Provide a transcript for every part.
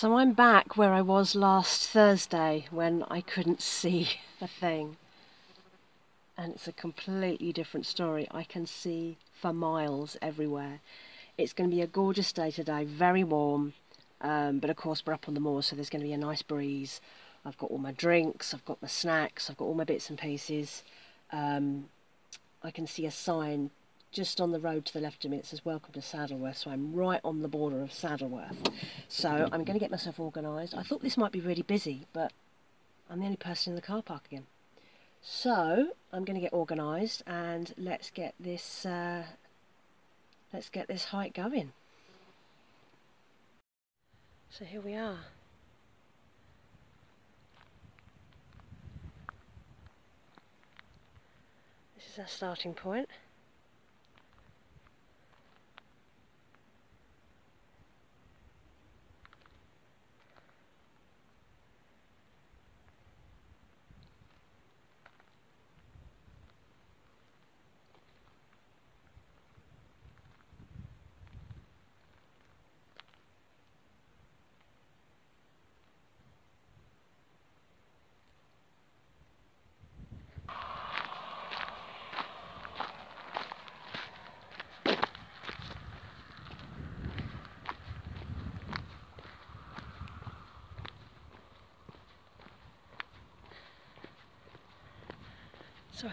So I'm back where I was last Thursday when I couldn't see a thing. And it's a completely different story. I can see for miles everywhere. It's going to be a gorgeous day today, very warm. Um, but of course we're up on the moor so there's going to be a nice breeze. I've got all my drinks, I've got my snacks, I've got all my bits and pieces. Um, I can see a sign just on the road to the left of me it says welcome to Saddleworth so I'm right on the border of Saddleworth. So I'm going to get myself organised I thought this might be really busy but I'm the only person in the car park again. So I'm going to get organised and let's get this uh, let's get this hike going. So here we are. This is our starting point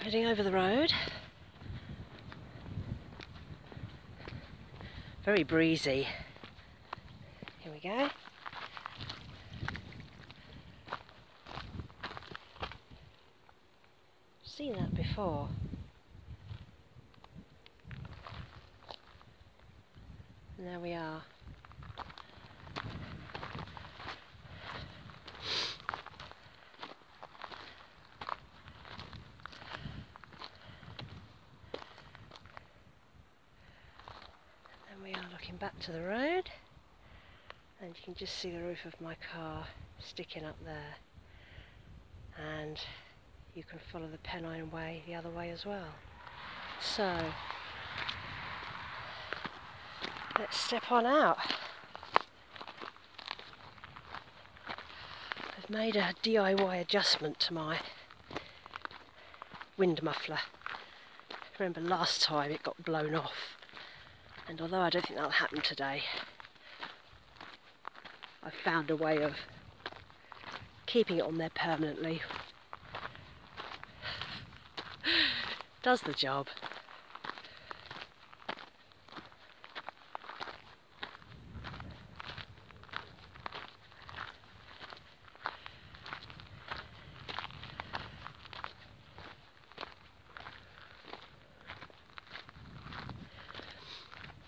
heading over the road. Very breezy. Here we go. Seen that before. And there we are. Looking back to the road and you can just see the roof of my car sticking up there and you can follow the Pennine Way the other way as well. So let's step on out. I've made a DIY adjustment to my wind muffler. Remember last time it got blown off and although I don't think that'll happen today, I've found a way of keeping it on there permanently. Does the job.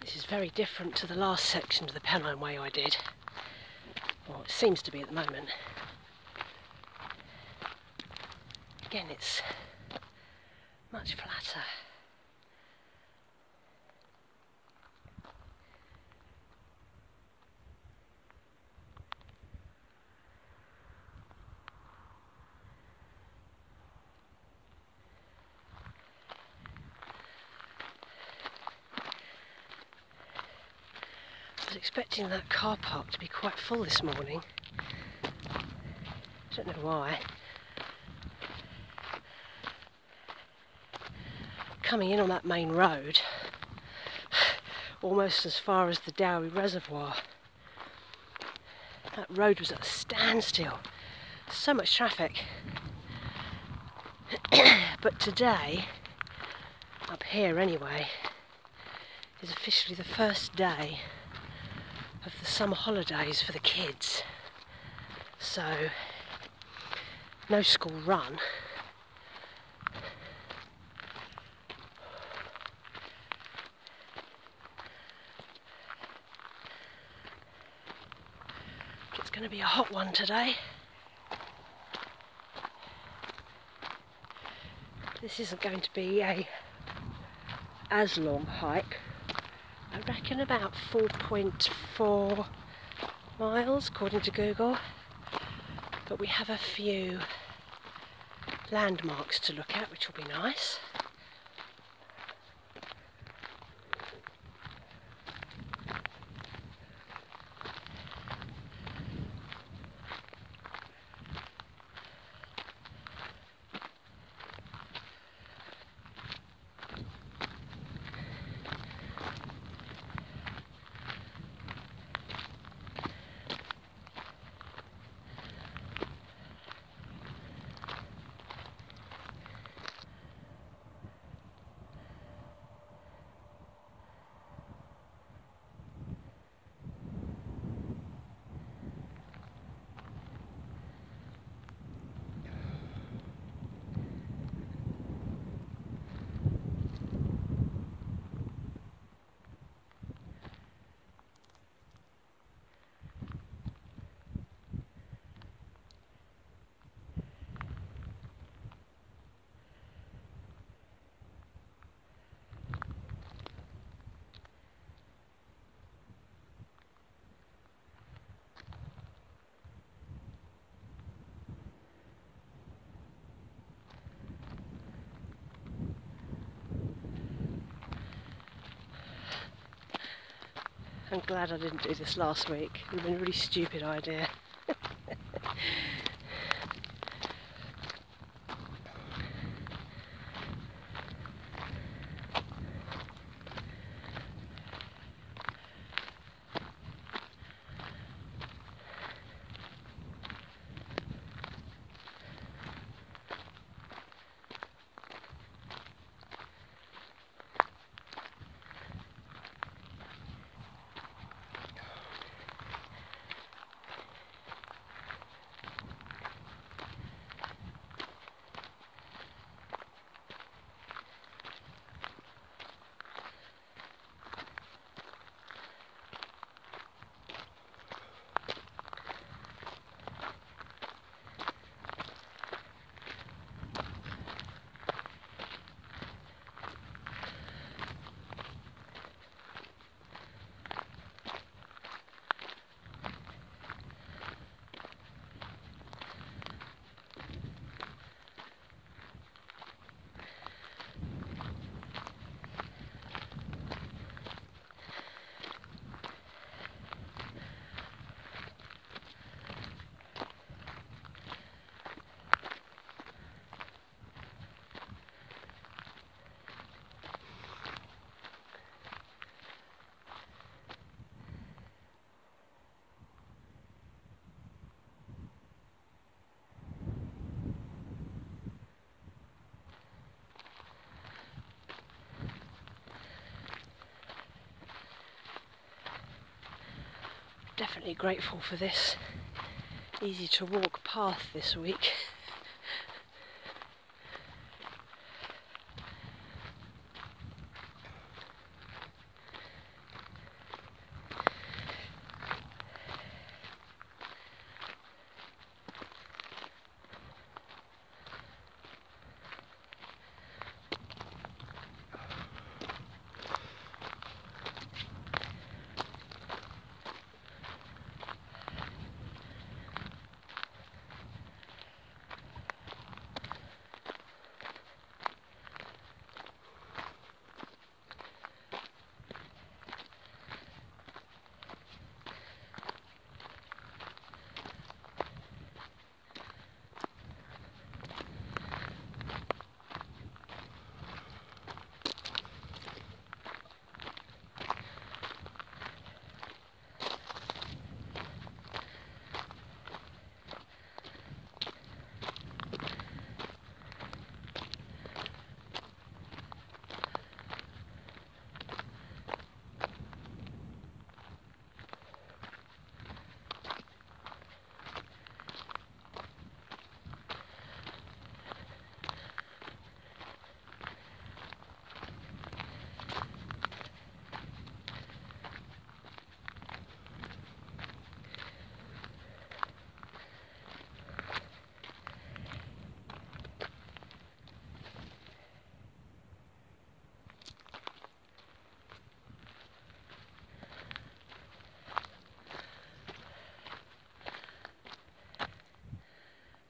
This is very different to the last section of the Pennine Way I did. Well, it seems to be at the moment. Again, it's much flatter. was expecting that car park to be quite full this morning. I don't know why. Coming in on that main road, almost as far as the Dowry Reservoir. That road was at a standstill. So much traffic. but today, up here anyway, is officially the first day summer holidays for the kids. So, no school run. It's going to be a hot one today. This isn't going to be a as long hike reckon about 4.4 miles according to Google. But we have a few landmarks to look at which will be nice I'm glad I didn't do this last week. It would have been a really stupid idea. Definitely grateful for this easy to walk path this week.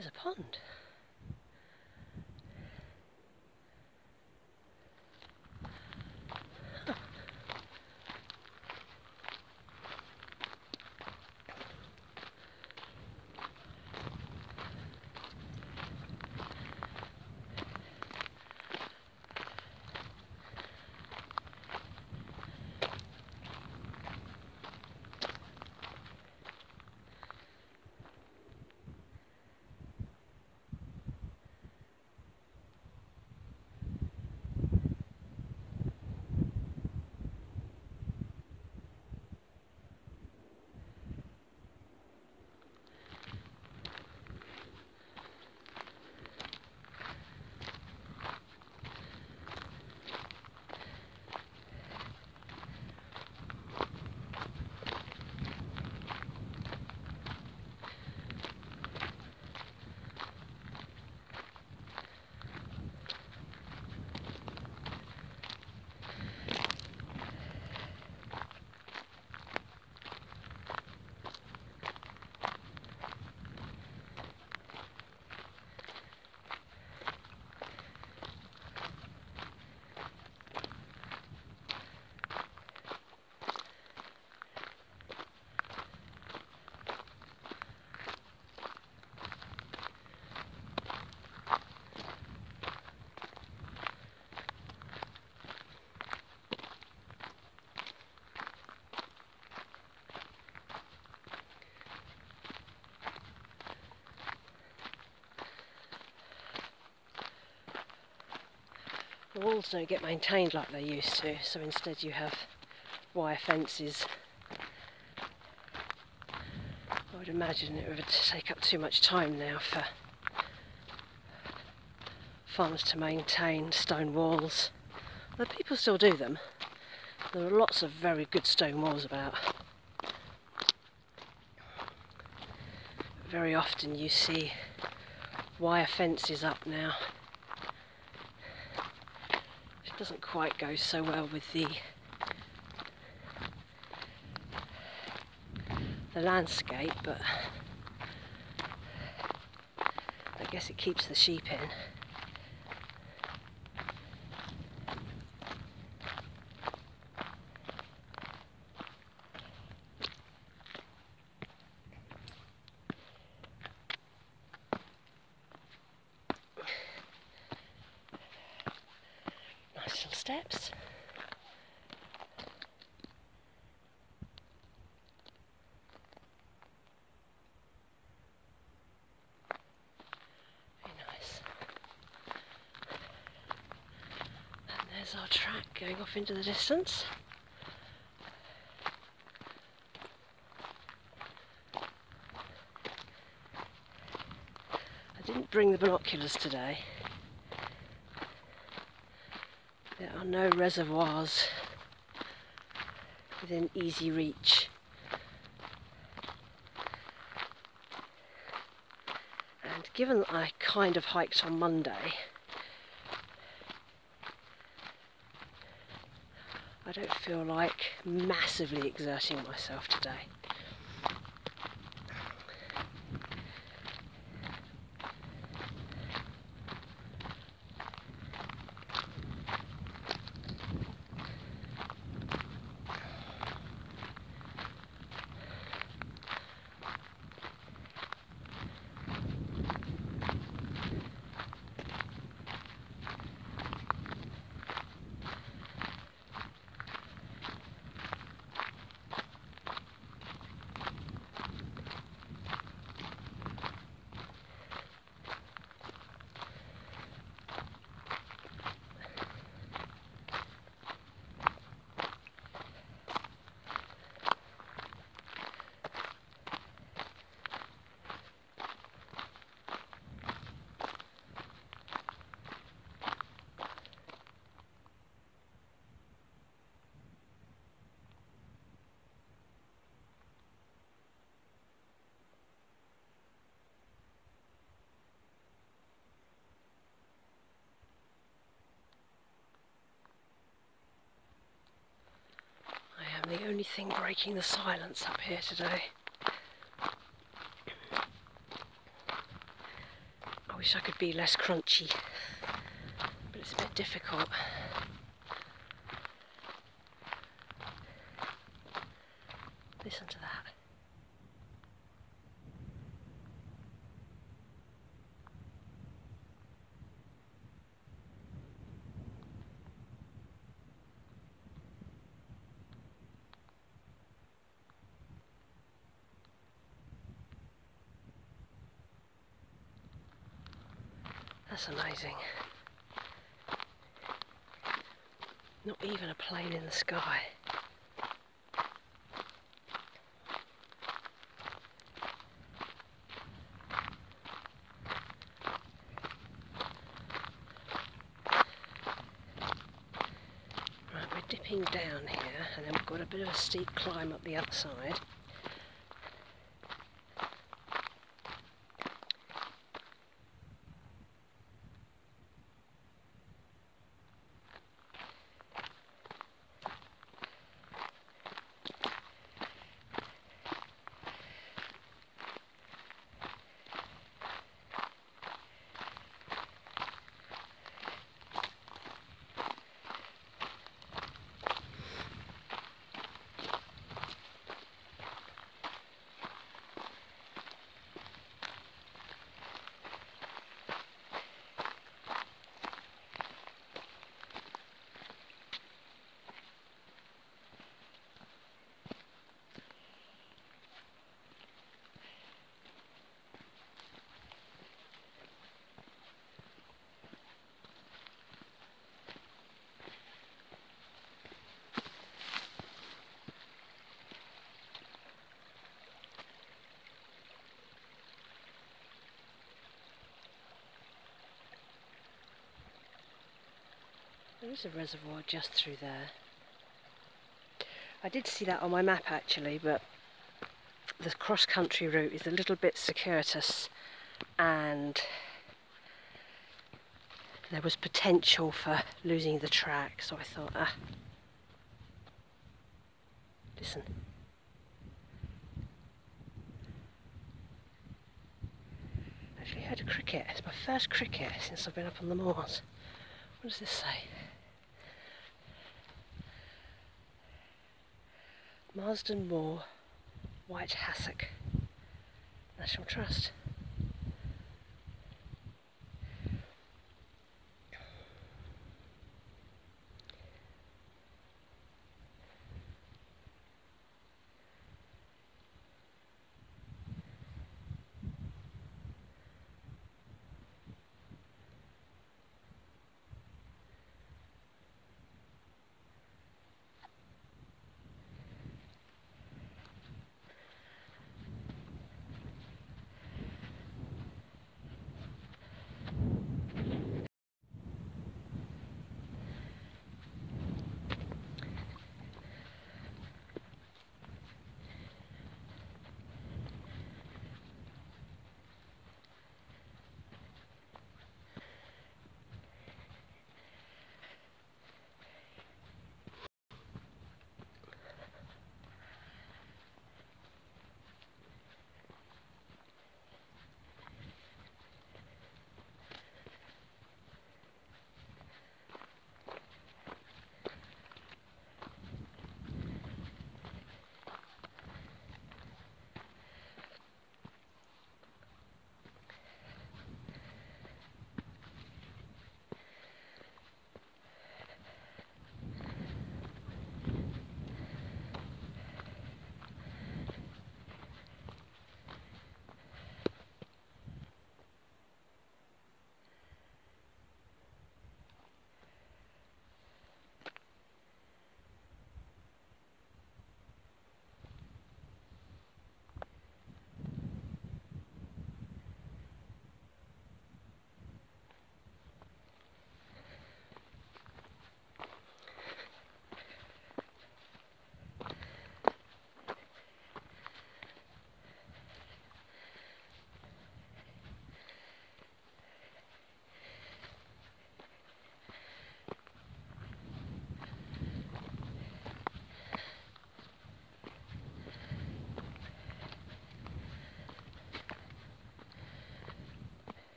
There's a pond. Walls don't get maintained like they used to, so instead you have wire fences. I would imagine it would take up too much time now for farmers to maintain stone walls. But people still do them. There are lots of very good stone walls about. Very often you see wire fences up now. Doesn't quite go so well with the the landscape, but I guess it keeps the sheep in. Nice little steps. Very nice. And there's our track going off into the distance. I didn't bring the binoculars today. There are no reservoirs within easy reach. And given that I kind of hiked on Monday, I don't feel like massively exerting myself today. I am the only thing breaking the silence up here today. I wish I could be less crunchy, but it's a bit difficult. Listen to that. That's amazing. Not even a plane in the sky. Right, we're dipping down here and then we've got a bit of a steep climb up the other side. There is a reservoir just through there. I did see that on my map actually, but the cross-country route is a little bit circuitous and there was potential for losing the track, so I thought, ah, listen. Actually heard a cricket. It's my first cricket since I've been up on the moors. What does this say? Marsden Moor, White Hassock National Trust.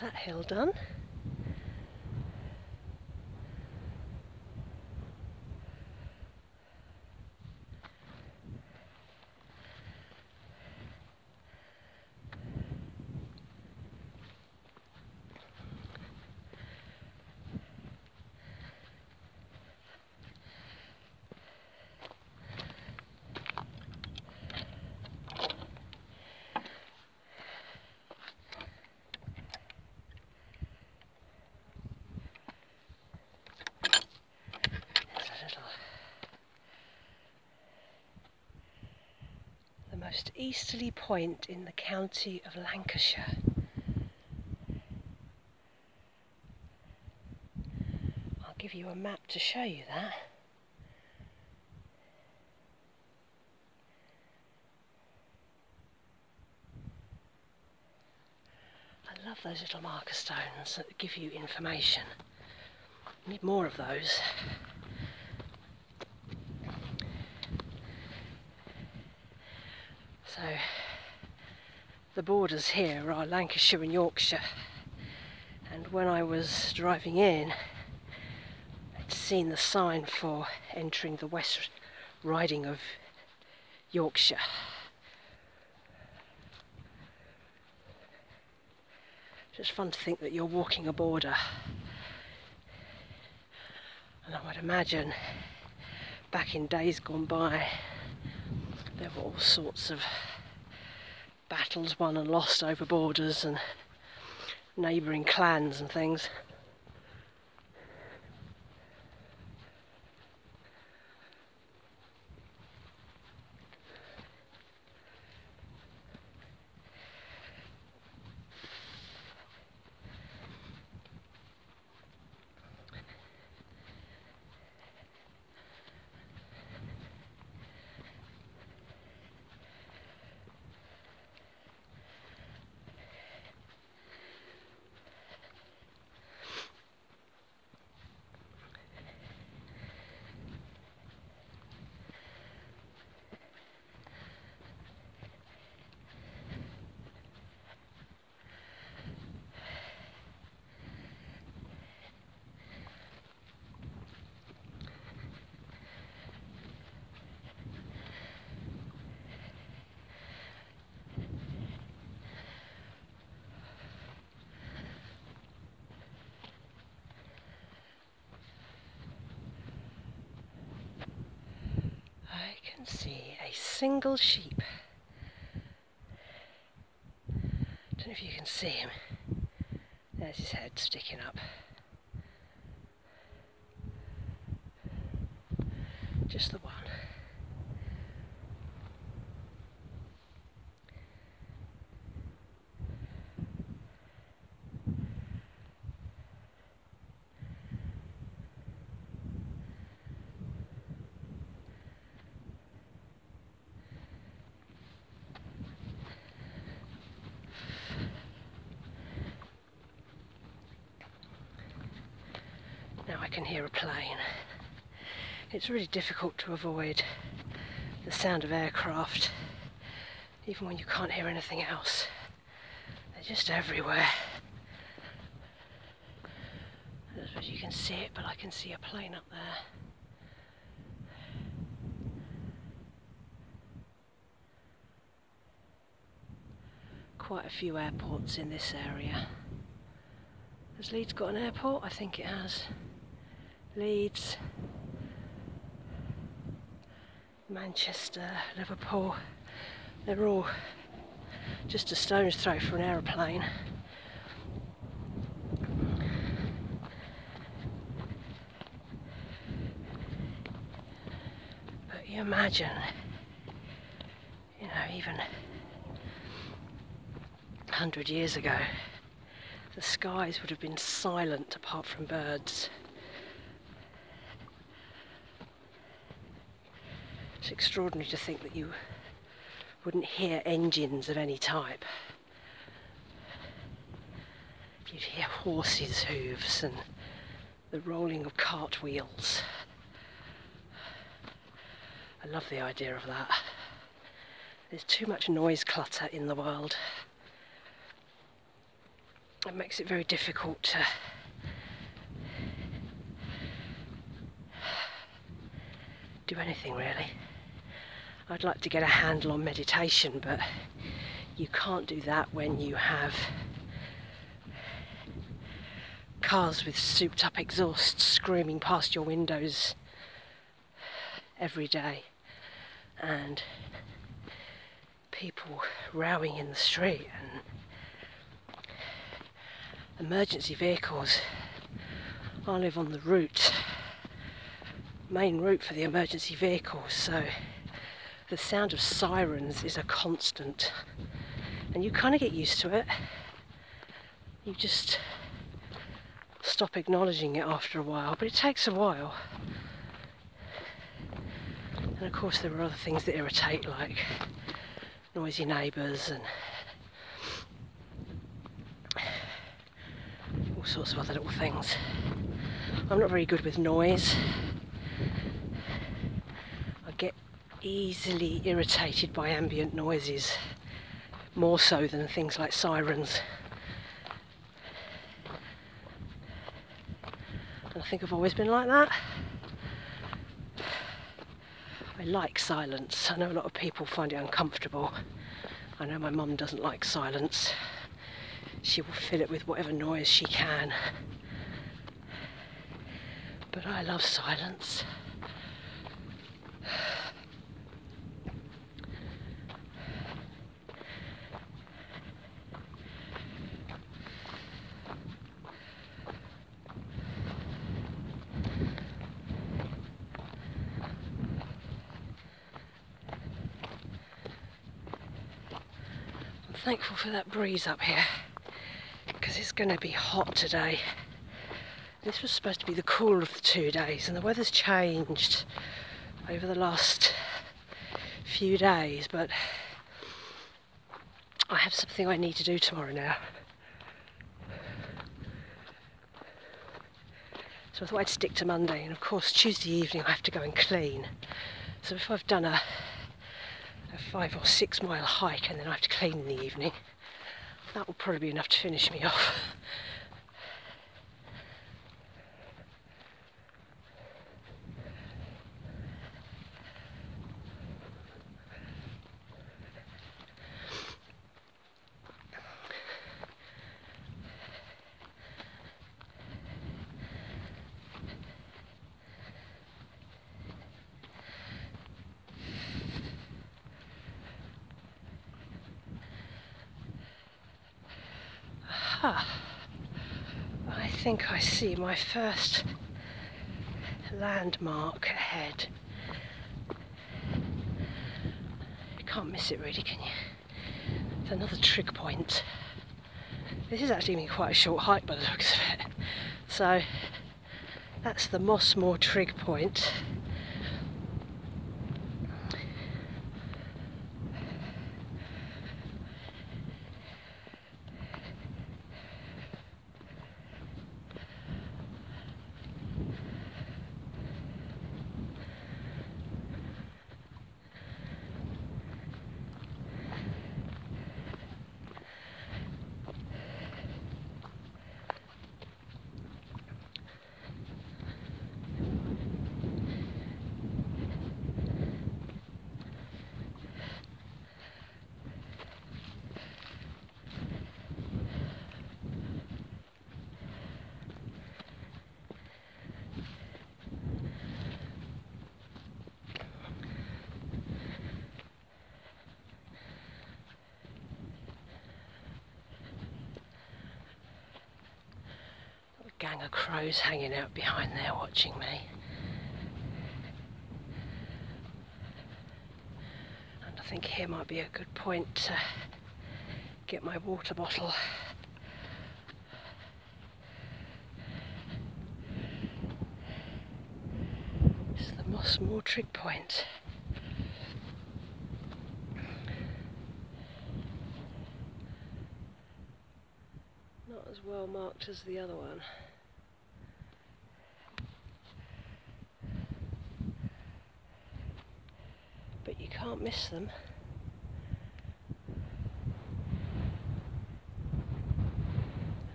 That hill done. most easterly point in the county of Lancashire. I'll give you a map to show you that. I love those little marker stones that give you information. need more of those. So the borders here are Lancashire and Yorkshire. And when I was driving in, I'd seen the sign for entering the West Riding of Yorkshire. Just fun to think that you're walking a border. And I would imagine back in days gone by, there were all sorts of battles won and lost over borders and neighbouring clans and things. can't see a single sheep. Don't know if you can see him. There's his head sticking up. Just the one. Now I can hear a plane. It's really difficult to avoid the sound of aircraft, even when you can't hear anything else. They're just everywhere. I don't suppose you can see it, but I can see a plane up there. Quite a few airports in this area. Has Leeds got an airport? I think it has. Leeds, Manchester, Liverpool, they're all just a stone's throw for an aeroplane. But you imagine, you know, even a hundred years ago, the skies would have been silent apart from birds. It's extraordinary to think that you wouldn't hear engines of any type. You'd hear horses' hooves and the rolling of cartwheels. I love the idea of that. There's too much noise clutter in the world. It makes it very difficult to do anything really. I'd like to get a handle on meditation, but you can't do that when you have cars with souped up exhausts screaming past your windows every day and people rowing in the street and emergency vehicles. I live on the route, main route for the emergency vehicles, so the sound of sirens is a constant and you kind of get used to it. You just stop acknowledging it after a while, but it takes a while. And of course, there are other things that irritate, like noisy neighbours and all sorts of other little things. I'm not very good with noise. Easily irritated by ambient noises, more so than things like sirens. And I think I've always been like that. I like silence. I know a lot of people find it uncomfortable. I know my mum doesn't like silence. She will fill it with whatever noise she can. But I love silence. Thankful for that breeze up here because it's going to be hot today. This was supposed to be the cooler of the two days and the weather's changed over the last few days but I have something I need to do tomorrow now. So I thought I'd stick to Monday and of course Tuesday evening I have to go and clean. So if I've done a a five or six mile hike and then I have to clean in the evening. That will probably be enough to finish me off. Ah, I think I see my first landmark ahead. You can't miss it really, can you? It's another trig point. This is actually going to be quite a short hike by the looks of it. So that's the Mossmoor trig point. Gang hanging out behind there watching me. And I think here might be a good point to get my water bottle. This is the Mossmoor trig point. Not as well marked as the other one. But you can't miss And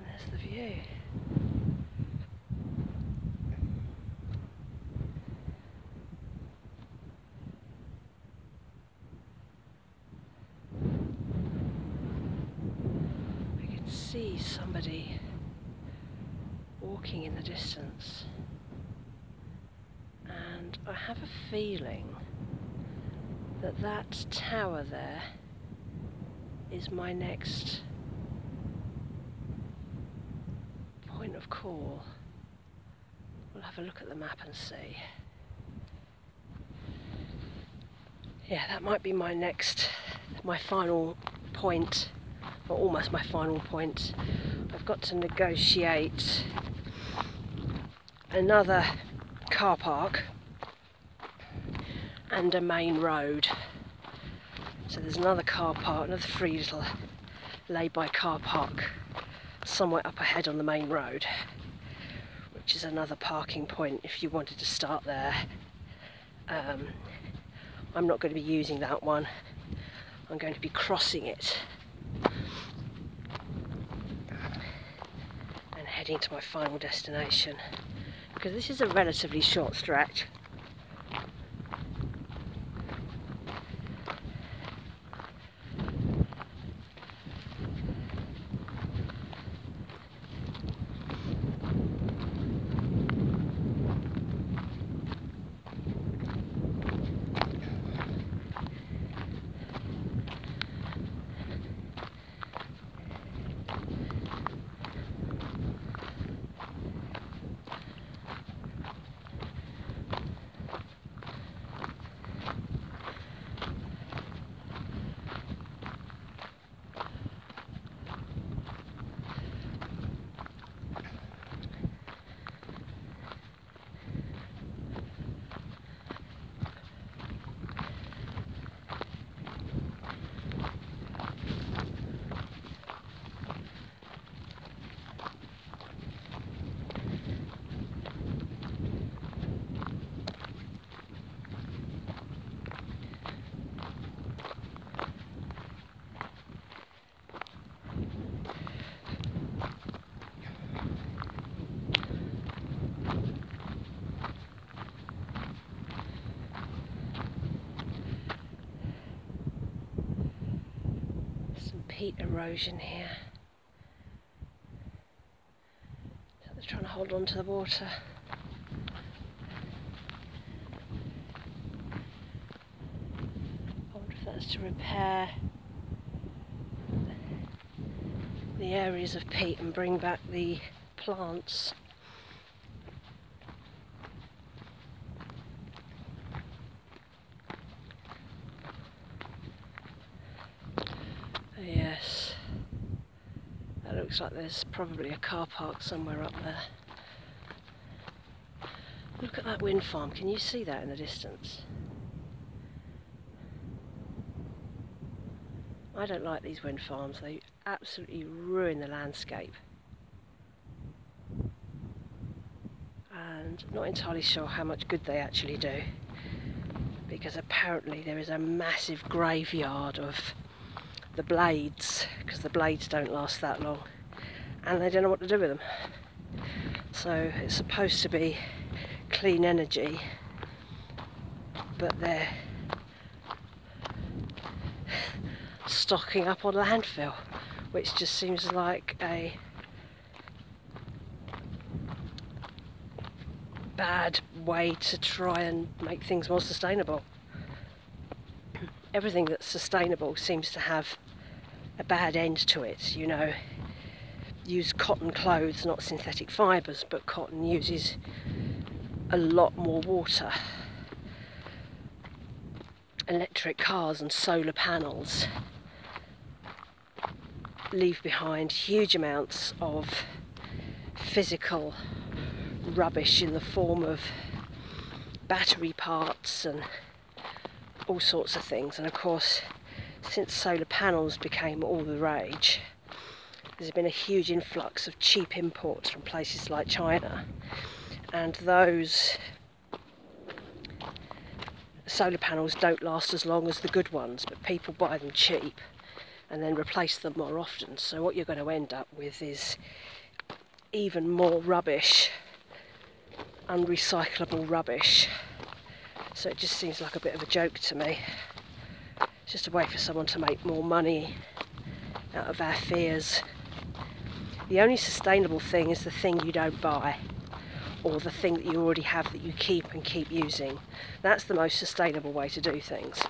there's the view. I can see somebody walking in the distance. And I have a feeling that that tower there is my next point of call. We'll have a look at the map and see. Yeah, that might be my next, my final point, or almost my final point. I've got to negotiate another car park and a main road. So there's another car park, another free little lay-by car park somewhere up ahead on the main road, which is another parking point if you wanted to start there. Um, I'm not going to be using that one. I'm going to be crossing it and heading to my final destination because this is a relatively short stretch. Peat erosion here. So they're trying to hold on to the water. I wonder if that's to repair the areas of peat and bring back the plants. Yes, that looks like there's probably a car park somewhere up there. Look at that wind farm, can you see that in the distance? I don't like these wind farms, they absolutely ruin the landscape. And not entirely sure how much good they actually do because apparently there is a massive graveyard of the blades because the blades don't last that long and they don't know what to do with them. So it's supposed to be clean energy but they're stocking up on landfill which just seems like a bad way to try and make things more sustainable. Everything that's sustainable seems to have a bad end to it, you know. Use cotton clothes, not synthetic fibres, but cotton uses a lot more water. Electric cars and solar panels leave behind huge amounts of physical rubbish in the form of battery parts and all sorts of things and of course since solar panels became all the rage there's been a huge influx of cheap imports from places like China and those solar panels don't last as long as the good ones but people buy them cheap and then replace them more often. So what you're going to end up with is even more rubbish, unrecyclable rubbish. So it just seems like a bit of a joke to me. It's just a way for someone to make more money out of our fears. The only sustainable thing is the thing you don't buy or the thing that you already have that you keep and keep using. That's the most sustainable way to do things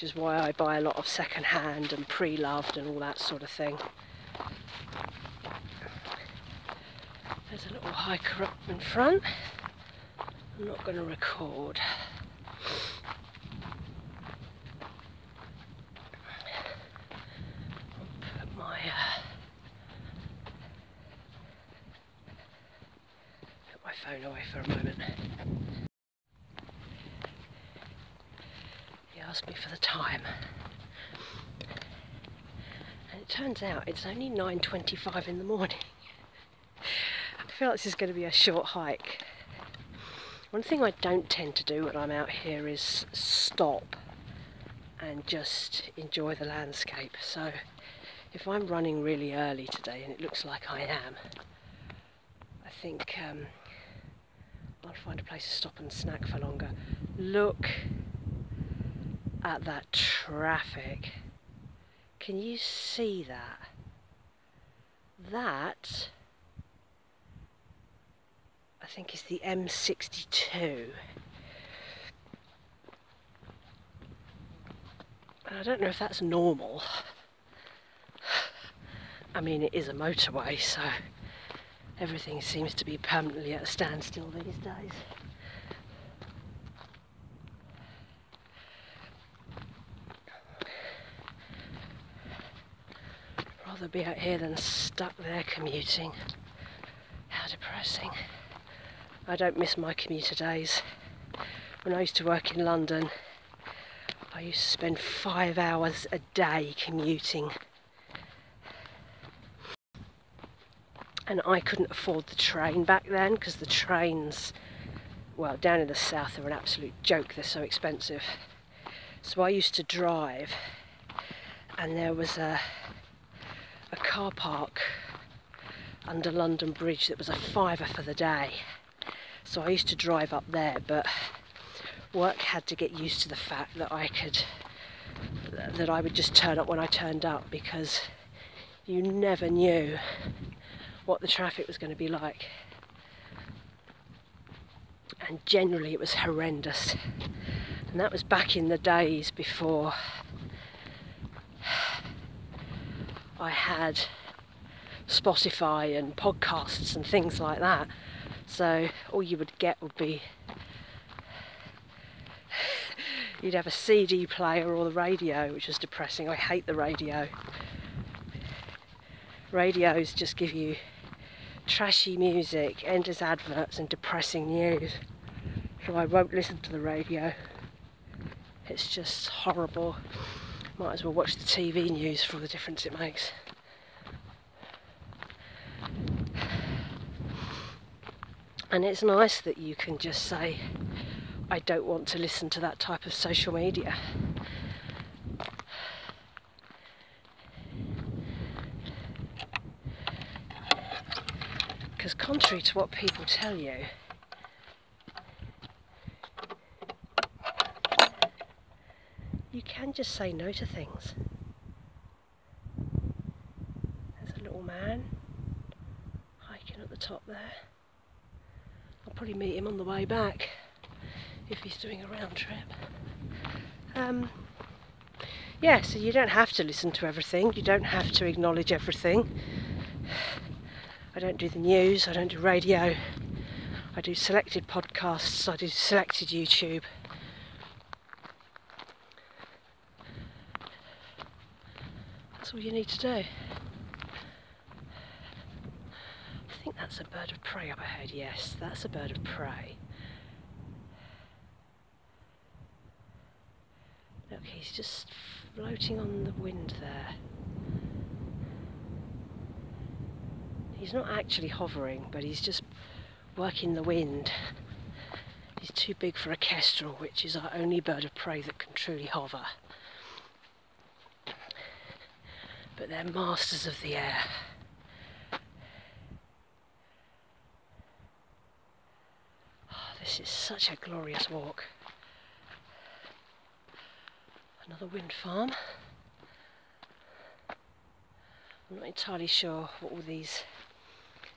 which is why I buy a lot of second hand and pre-loved and all that sort of thing. There's a little hiker up in front. I'm not going to record. I'll put my uh, put my phone away for a moment. He asked me for the time. And it turns out it's only 9.25 in the morning. I feel like this is going to be a short hike. One thing I don't tend to do when I'm out here is stop and just enjoy the landscape. So if I'm running really early today, and it looks like I am, I think um, I'll find a place to stop and snack for longer. Look at that traffic. Can you see that? That, I think is the M62. And I don't know if that's normal. I mean, it is a motorway, so everything seems to be permanently at a standstill these days. rather be out here than stuck there commuting. How depressing. I don't miss my commuter days. When I used to work in London, I used to spend five hours a day commuting. And I couldn't afford the train back then because the trains, well, down in the south are an absolute joke, they're so expensive. So I used to drive and there was a a car park under London Bridge that was a fiver for the day. So I used to drive up there, but work had to get used to the fact that I could, that I would just turn up when I turned up because you never knew what the traffic was going to be like. And generally it was horrendous. And that was back in the days before I had Spotify and podcasts and things like that. So all you would get would be you'd have a CD player or the radio, which was depressing. I hate the radio. Radios just give you trashy music, endless adverts, and depressing news. So I won't listen to the radio. It's just horrible. Might as well watch the TV news for the difference it makes. And it's nice that you can just say, I don't want to listen to that type of social media. Because, contrary to what people tell you, you can just say no to things. There's a little man hiking at the top there. I'll probably meet him on the way back if he's doing a round trip. Um, yeah, so you don't have to listen to everything, you don't have to acknowledge everything. I don't do the news, I don't do radio, I do selected podcasts, I do selected YouTube. That's all you need to do. I think that's a bird of prey up ahead, yes, that's a bird of prey. Look, he's just floating on the wind there. He's not actually hovering, but he's just working the wind. He's too big for a kestrel, which is our only bird of prey that can truly hover. But they're masters of the air. Oh, this is such a glorious walk. Another wind farm. I'm not entirely sure what all these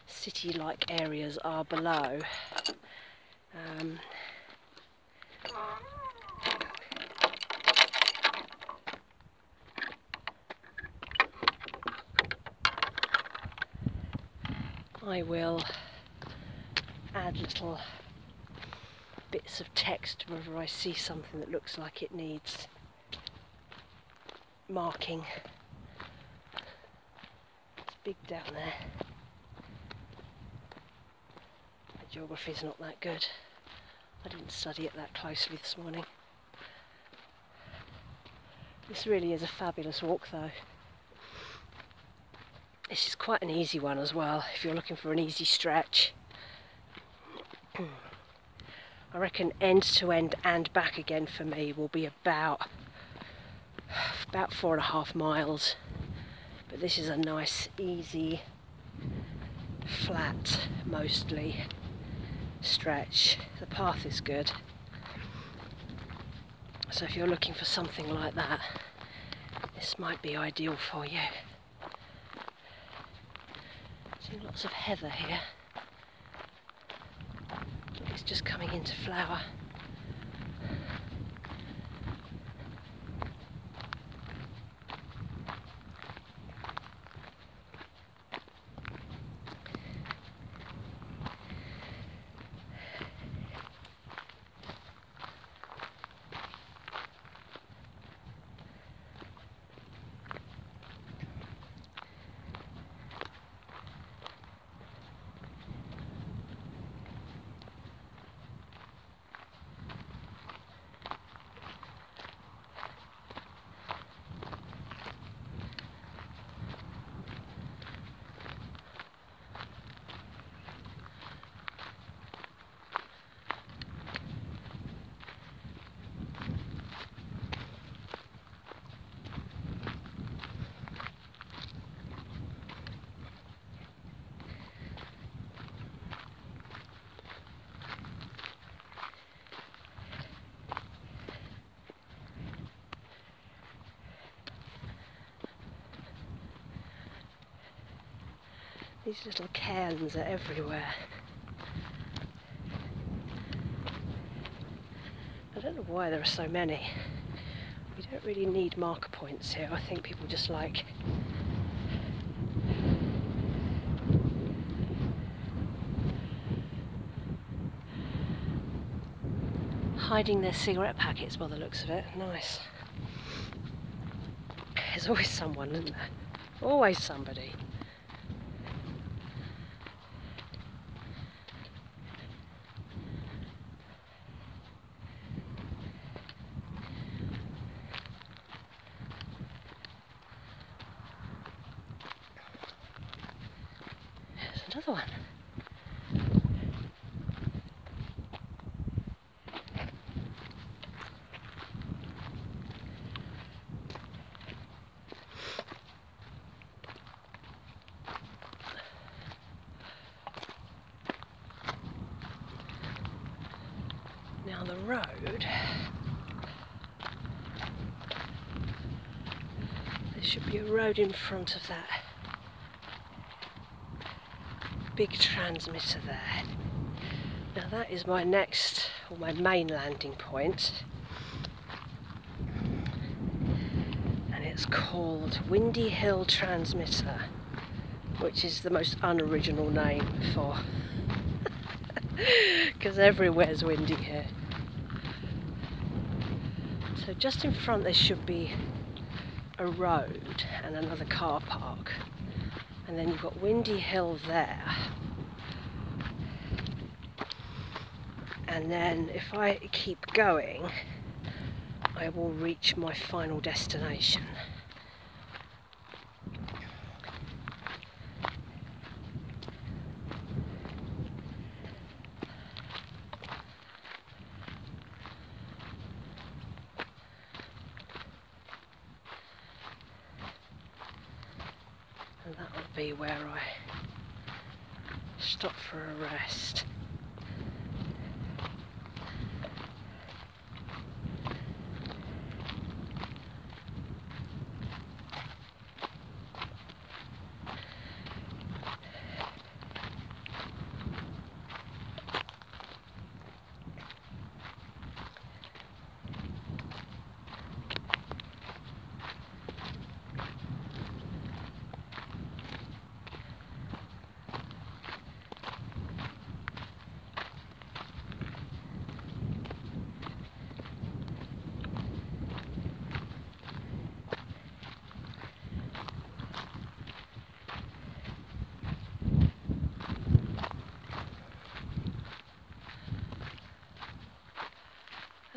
city-like areas are below. Um, I will add little bits of text whenever I see something that looks like it needs marking. It's big down there. My geography's not that good. I didn't study it that closely this morning. This really is a fabulous walk though. This is quite an easy one as well, if you're looking for an easy stretch. I reckon end to end and back again for me will be about about four and a half miles but this is a nice easy flat mostly stretch. The path is good. So if you're looking for something like that this might be ideal for you. Seeing lots of heather here. It's just coming into flower These little cairns are everywhere. I don't know why there are so many. We don't really need marker points here. I think people just like hiding their cigarette packets by the looks of it. Nice. There's always someone, isn't there? Always somebody. Road in front of that big transmitter there. Now that is my next, or my main landing point. And it's called Windy Hill Transmitter, which is the most unoriginal name for, because everywhere's windy here. So just in front there should be a road and another car park and then you've got Windy Hill there. And then if I keep going, I will reach my final destination. and that will be where I stop for a rest.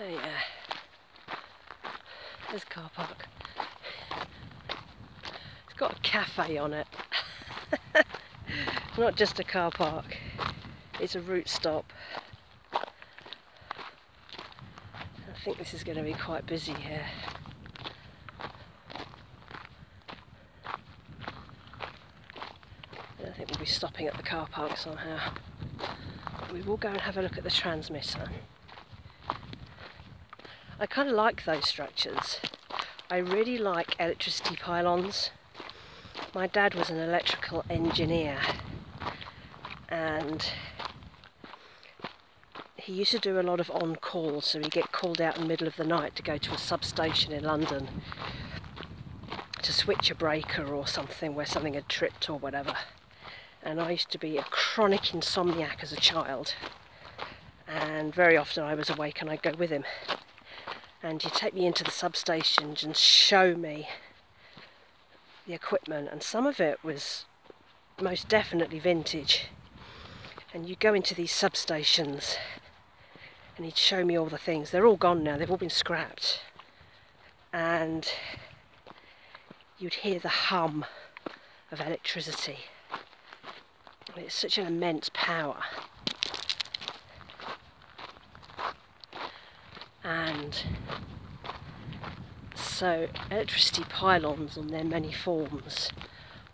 Oh yeah. Uh, There's car park. It's got a cafe on it. Not just a car park. It's a route stop. I think this is going to be quite busy here. I think we'll be stopping at the car park somehow. We will go and have a look at the transmitter. I kind of like those structures. I really like electricity pylons. My dad was an electrical engineer and he used to do a lot of on call, so he'd get called out in the middle of the night to go to a substation in London to switch a breaker or something where something had tripped or whatever. And I used to be a chronic insomniac as a child, and very often I was awake and I'd go with him and he'd take me into the substations and show me the equipment. And some of it was most definitely vintage. And you go into these substations and he'd show me all the things. They're all gone now. They've all been scrapped. And you'd hear the hum of electricity. It's such an immense power and so electricity pylons and their many forms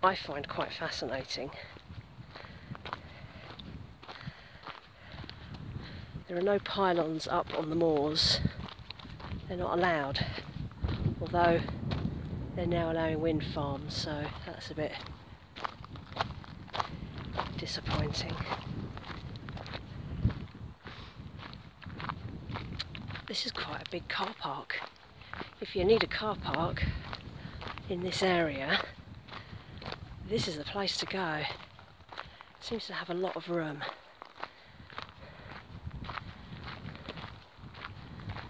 I find quite fascinating. There are no pylons up on the moors, they're not allowed, although they're now allowing wind farms so that's a bit disappointing. This is quite a big car park. If you need a car park in this area, this is the place to go. It seems to have a lot of room.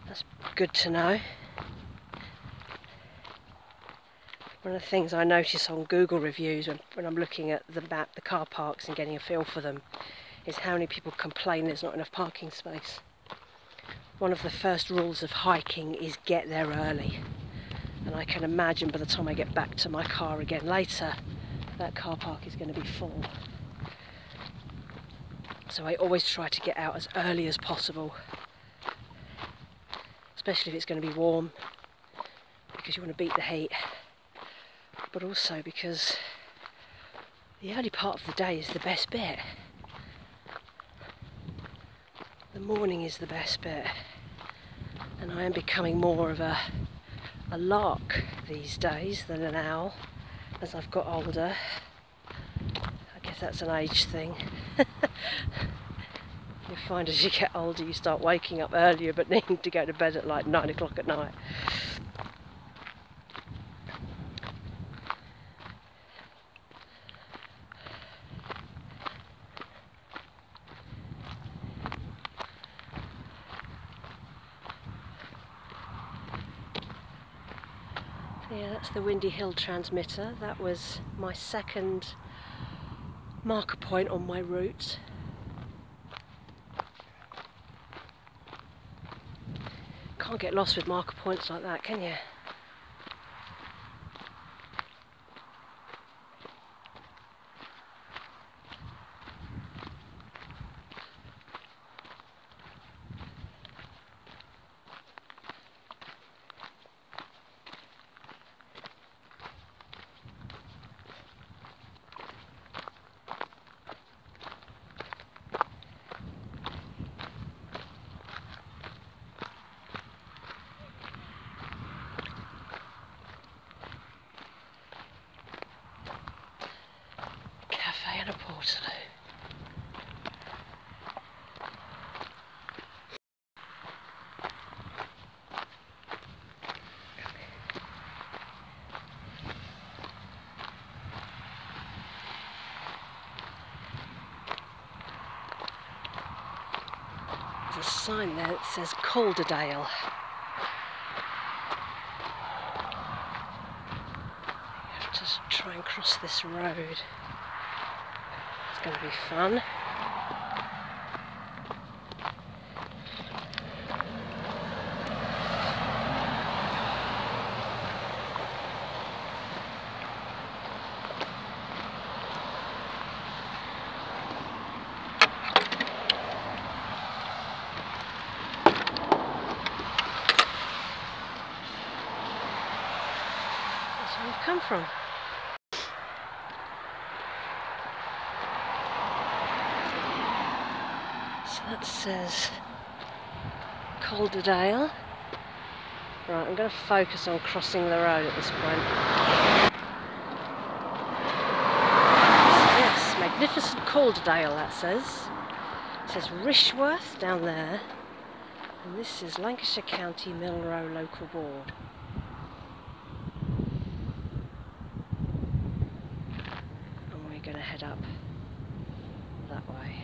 That's good to know. One of the things I notice on Google reviews when, when I'm looking at the map, the car parks and getting a feel for them is how many people complain there's not enough parking space. One of the first rules of hiking is get there early. And I can imagine by the time I get back to my car again later, that car park is going to be full. So I always try to get out as early as possible, especially if it's going to be warm, because you want to beat the heat but also because the early part of the day is the best bit. The morning is the best bit, and I am becoming more of a, a lark these days than an owl as I've got older. I guess that's an age thing. you find as you get older you start waking up earlier but needing to go to bed at like nine o'clock at night. Yeah, that's the Windy Hill transmitter. That was my second marker point on my route. Can't get lost with marker points like that, can you? Cafe and a Portaloo. There's a sign there that says Calderdale. You have to try and cross this road. It's going to be fun. That's where we've come from. So that says Calderdale. Right, I'm going to focus on crossing the road at this point. Yes, magnificent Calderdale, that says. It says Rishworth down there. And this is Lancashire County Milnrow Local Board. And we're going to head up that way.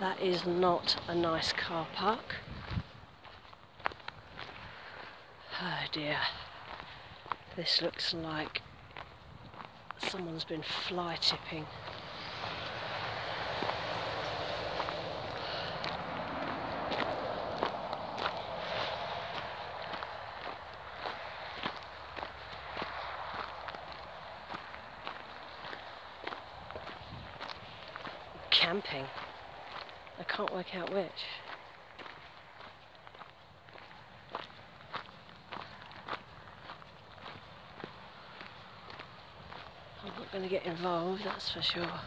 That is not a nice car park. Oh dear. This looks like someone's been fly tipping. Camping. I can't work out which. I'm not going to get involved, that's for sure.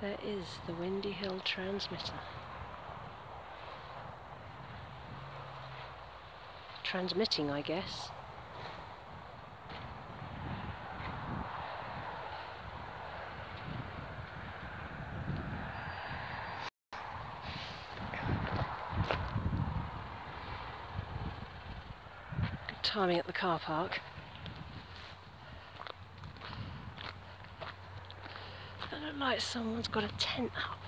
There is the Windy Hill transmitter. Transmitting, I guess. Good timing at the car park. It looks like someone's got a tent up.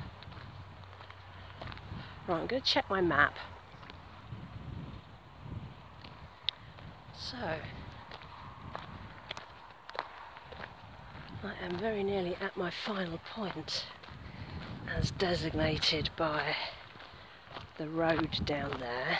Right, I'm going to check my map. So, I am very nearly my final point as designated by the road down there.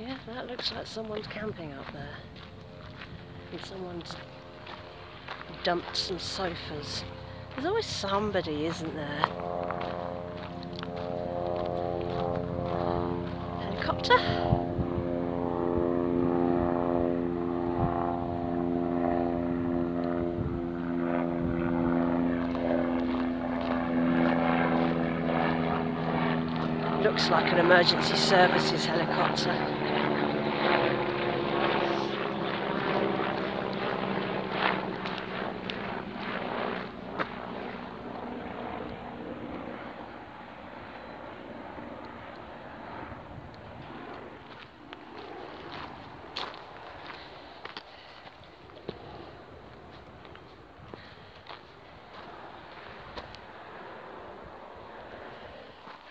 Yeah, that looks like someone's camping up there. And someone's dumped some sofas. There's always somebody, isn't there? Helicopter? Looks like an emergency services helicopter.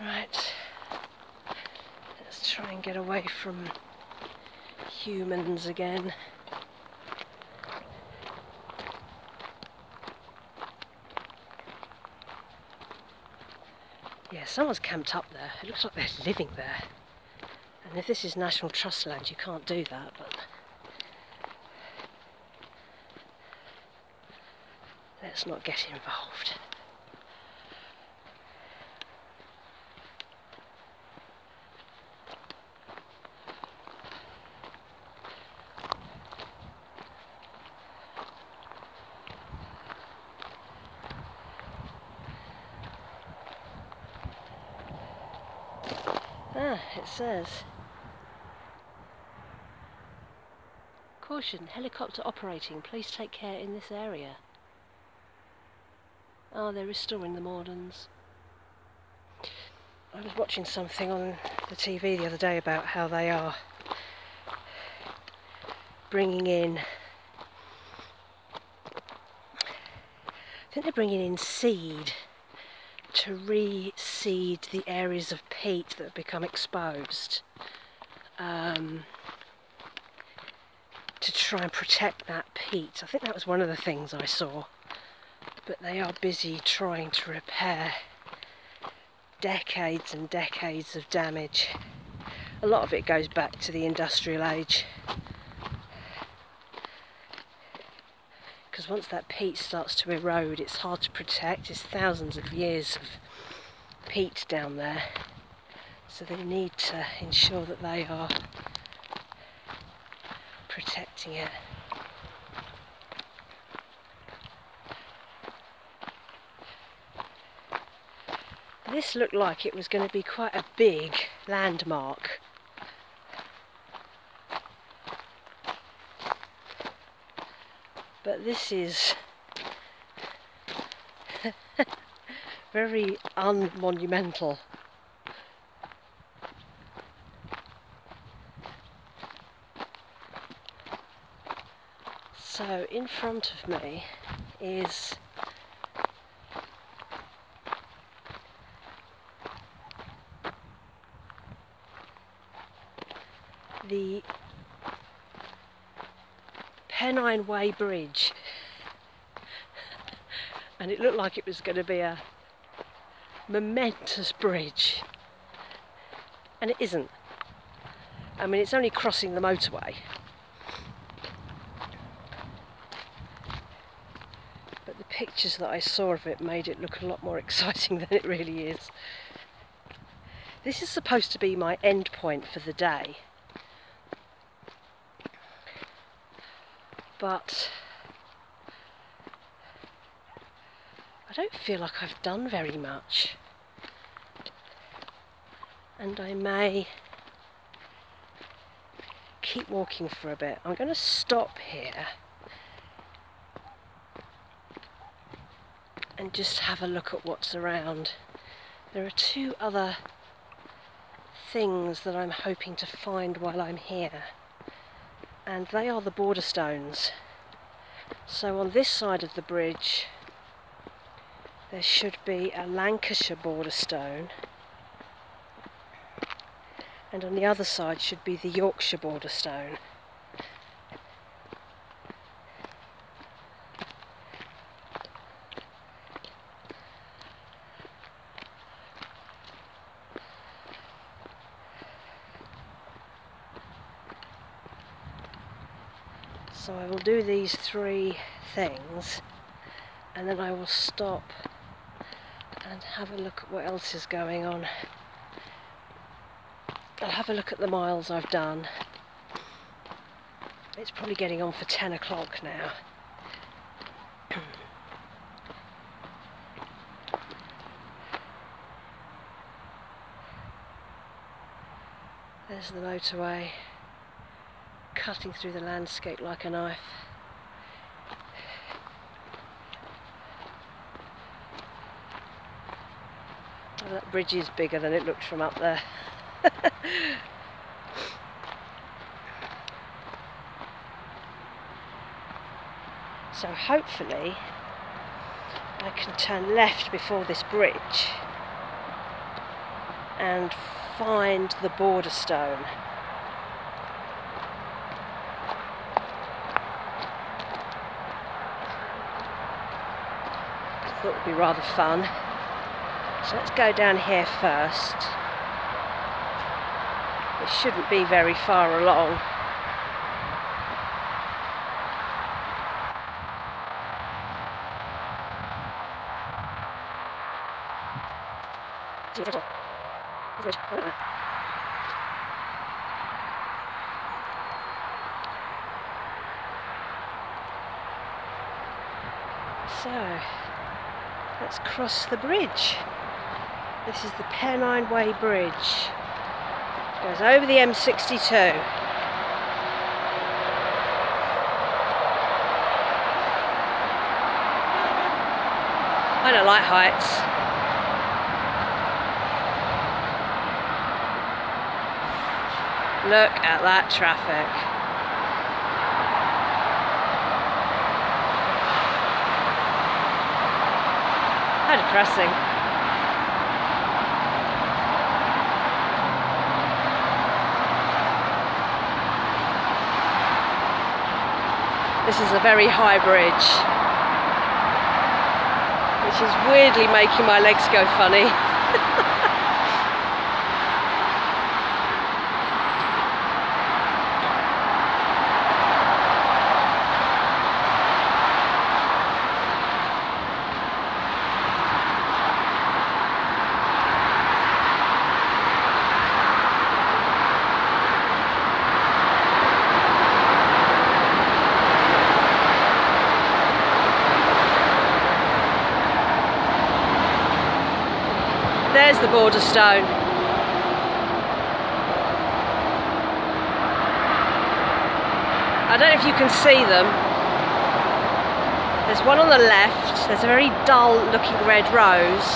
Right. Let's try and get away from humans again. Yeah, someone's camped up there. It looks like they're living there. And if this is National Trust land, you can't do that, but... Let's not get involved. Ah, it says. Caution, helicopter operating. Please take care in this area. Ah, oh, they're restoring the Mordens. I was watching something on the TV the other day about how they are bringing in. I think they're bringing in seed to reseed the areas of peat that have become exposed um, to try and protect that peat. I think that was one of the things I saw. But they are busy trying to repair decades and decades of damage. A lot of it goes back to the industrial age. Once that peat starts to erode it's hard to protect. It's thousands of years of peat down there so they need to ensure that they are protecting it. This looked like it was going to be quite a big landmark but this is very unmonumental. So in front of me is the Pennine Way Bridge. and it looked like it was going to be a momentous bridge. And it isn't. I mean, it's only crossing the motorway. But the pictures that I saw of it made it look a lot more exciting than it really is. This is supposed to be my end point for the day. But I don't feel like I've done very much. And I may keep walking for a bit. I'm going to stop here and just have a look at what's around. There are two other things that I'm hoping to find while I'm here and they are the border stones. So on this side of the bridge there should be a Lancashire border stone and on the other side should be the Yorkshire border stone. So I will do these three things and then I will stop and have a look at what else is going on. I'll have a look at the miles I've done. It's probably getting on for 10 o'clock now. There's the motorway cutting through the landscape like a knife. That bridge is bigger than it looked from up there. so hopefully I can turn left before this bridge and find the border stone. Thought would be rather fun. So let's go down here first. It shouldn't be very far along. So, Let's the bridge. This is the Pennine Way Bridge. It goes over the M62. I don't like heights. Look at that traffic. This is a very high bridge, which is weirdly making my legs go funny. the border stone. I don't know if you can see them. There's one on the left, there's a very dull looking red rose,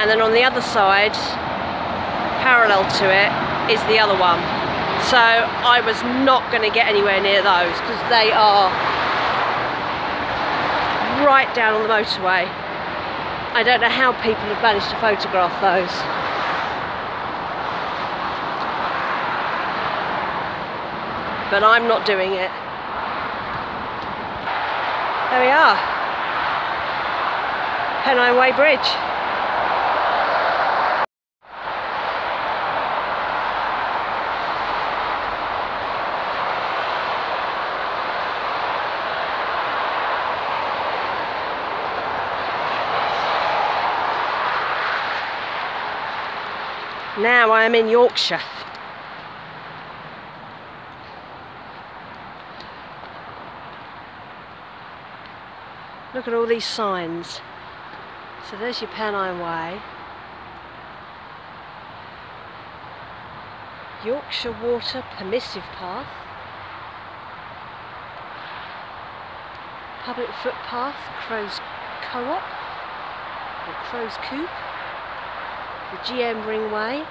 and then on the other side, parallel to it, is the other one. So I was not going to get anywhere near those because they are right down on the motorway. I don't know how people have managed to photograph those. But I'm not doing it. There we are. Pennine Way Bridge. Now I am in Yorkshire. Look at all these signs. So there's your Pennine Way. Yorkshire Water Permissive Path. Public footpath, Crows Co-op, or Crows Coop, the GM Ringway,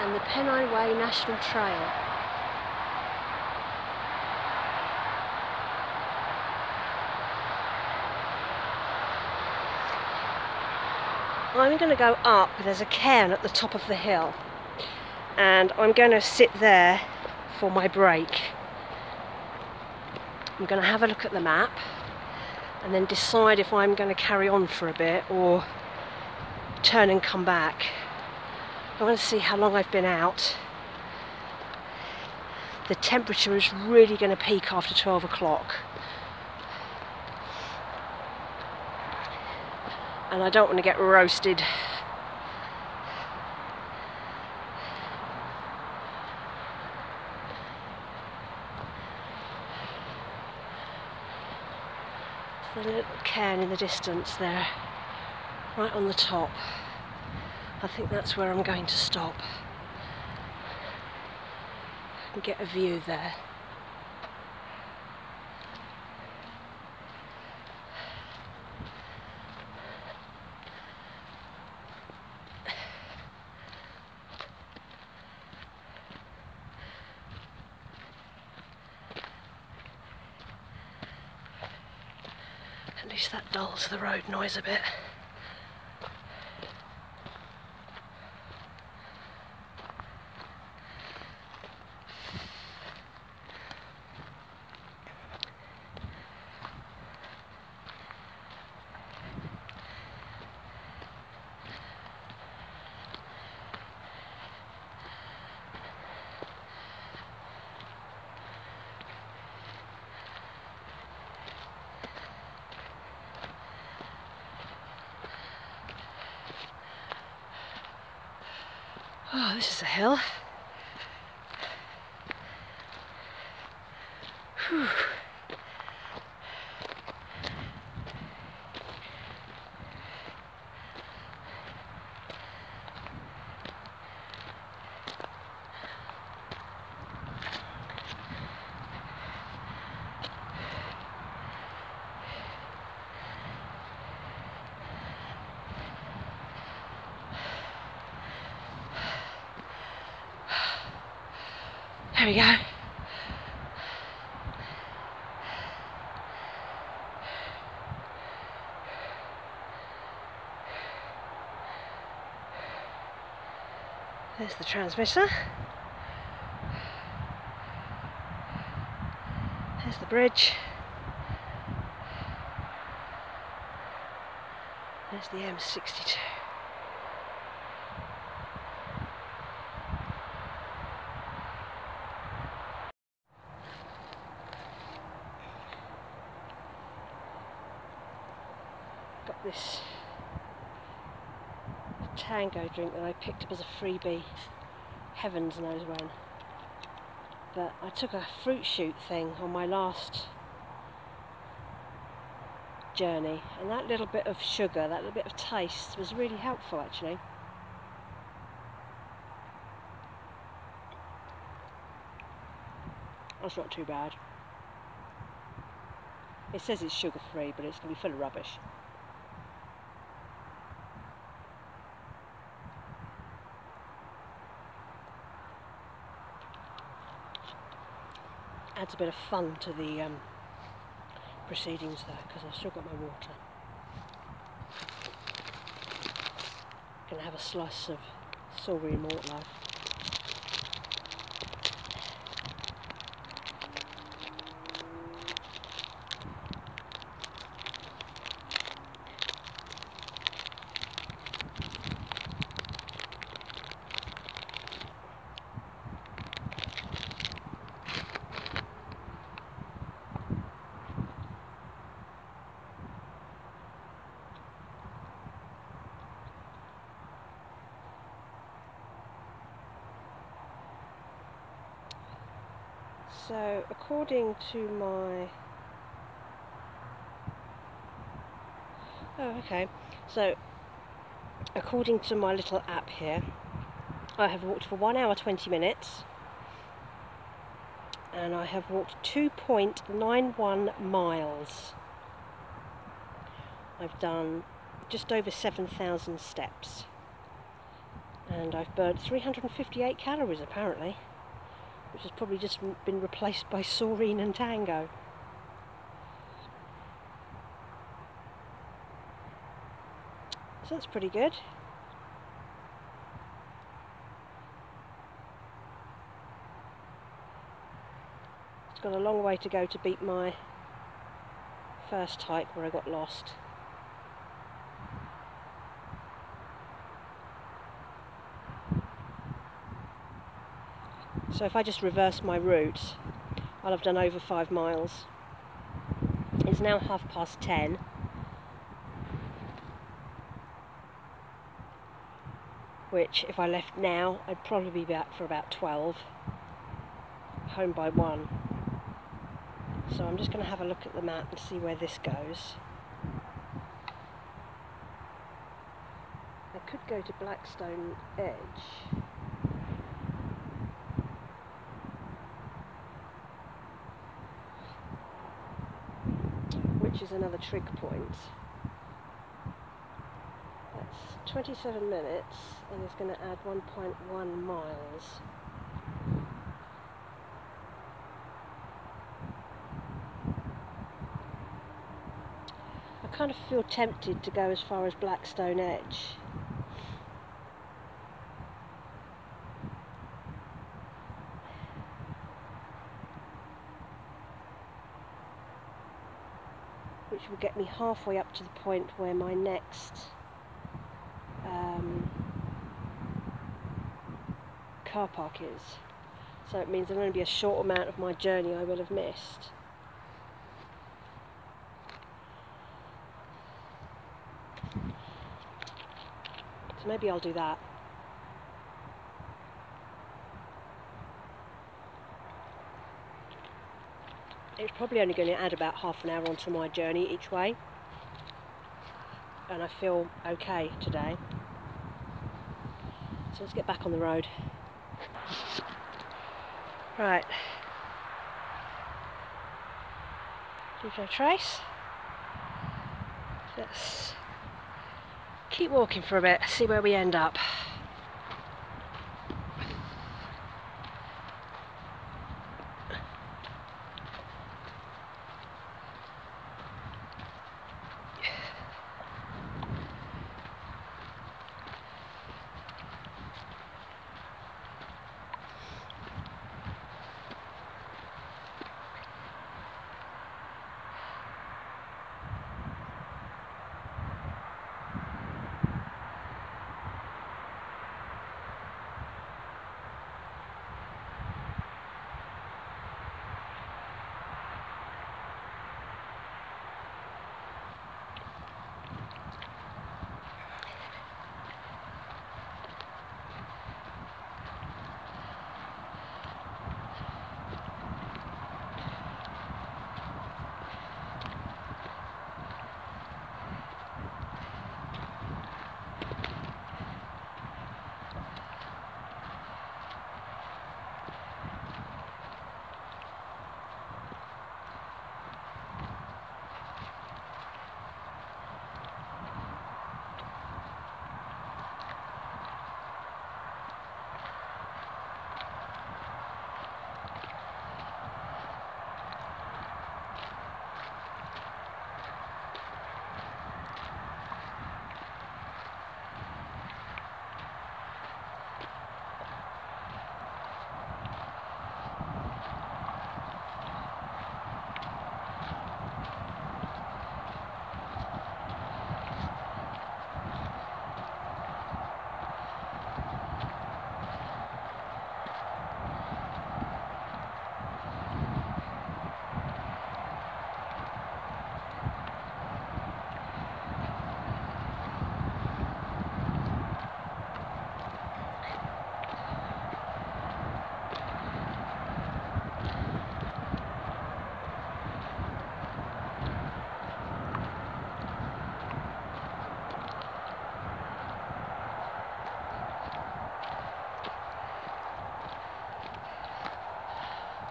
and the Pennine Way National Trail. I'm going to go up, there's a cairn at the top of the hill and I'm going to sit there for my break. I'm going to have a look at the map and then decide if I'm going to carry on for a bit or turn and come back. I want to see how long I've been out. The temperature is really going to peak after 12 o'clock. And I don't want to get roasted the little cairn in the distance there, right on the top. I think that's where I'm going to stop and get a view there. At least that dulls the road noise a bit. Oh, this is a hill. Whew. There we go. There's the transmitter. There's the bridge. There's the M62. got this tango drink that I picked up as a freebie, heavens knows when. But I took a fruit shoot thing on my last journey and that little bit of sugar, that little bit of taste was really helpful actually. That's not too bad. It says it's sugar free but it's going to be full of rubbish. Adds a bit of fun to the um, proceedings there because I've still got my water. Gonna have a slice of Soreen malt loaf. According to my... Oh, okay. So, according to my little app here, I have walked for 1 hour 20 minutes and I have walked 2.91 miles. I've done just over 7,000 steps and I've burnt 358 calories apparently which has probably just been replaced by Soreen and Tango. So that's pretty good. It's got a long way to go to beat my first hike where I got lost. So if I just reverse my route, I'll have done over five miles. It's now half past ten. Which, if I left now, I'd probably be back for about 12. Home by 1. So I'm just going to have a look at the map and see where this goes. I could go to Blackstone Edge. which is another trig point. That's 27 minutes and it's going to add 1.1 miles. I kind of feel tempted to go as far as Blackstone Edge. which will get me halfway up to the point where my next um, car park is. So it means there'll only be a short amount of my journey I will have missed. So maybe I'll do that. It's probably only going to add about half an hour onto my journey each way. And I feel okay today. So let's get back on the road. Right. Leave no trace. Let's keep walking for a bit see where we end up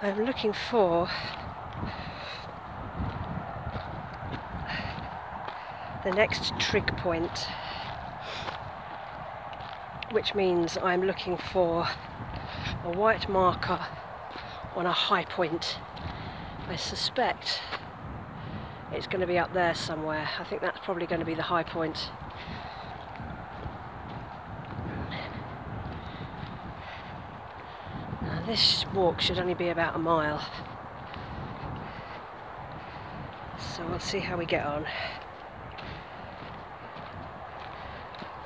I'm looking for the next trig point which means I'm looking for a white marker on a high point. I suspect it's going to be up there somewhere. I think that's probably going to be the high point. Now this walk should only be about a mile. So we'll see how we get on.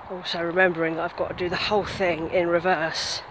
Also remembering that I've got to do the whole thing in reverse.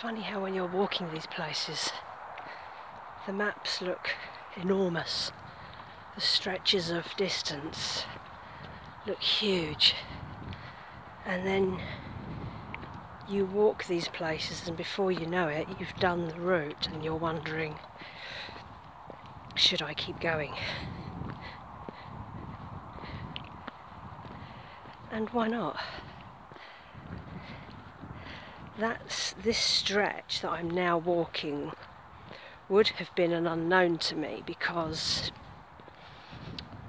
Funny how when you're walking these places, the maps look enormous. The stretches of distance look huge. And then you walk these places and before you know it, you've done the route and you're wondering, should I keep going? And why not? That's this stretch that I'm now walking would have been an unknown to me because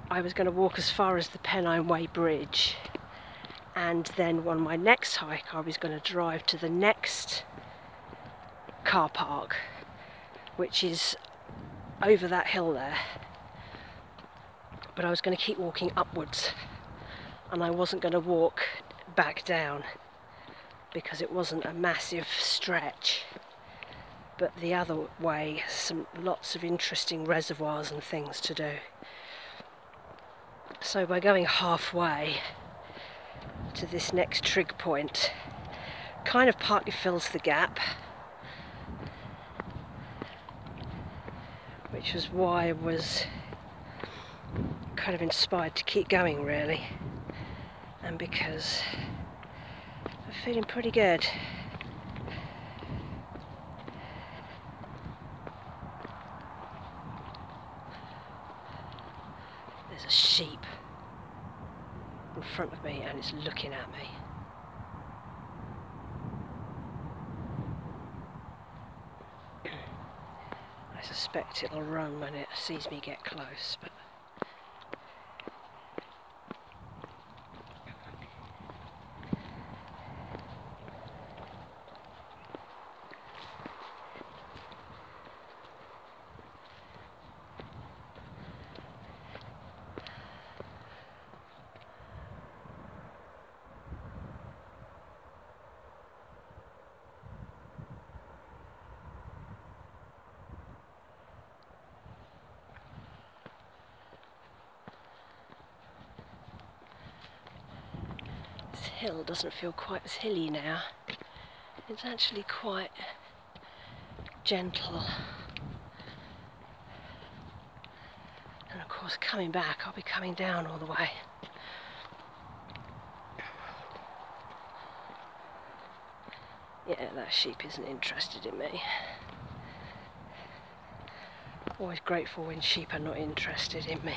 I was going to walk as far as the Pennine Way Bridge and then on my next hike I was going to drive to the next car park which is over that hill there. But I was going to keep walking upwards and I wasn't going to walk back down because it wasn't a massive stretch. But the other way some lots of interesting reservoirs and things to do. So by going halfway to this next trig point, kind of partly fills the gap, which was why I was kind of inspired to keep going really, and because feeling pretty good. There's a sheep in front of me and it's looking at me. I suspect it'll run when it sees me get close, but hill doesn't feel quite as hilly now. It's actually quite gentle. And of course coming back I'll be coming down all the way. Yeah, that sheep isn't interested in me. Always grateful when sheep are not interested in me.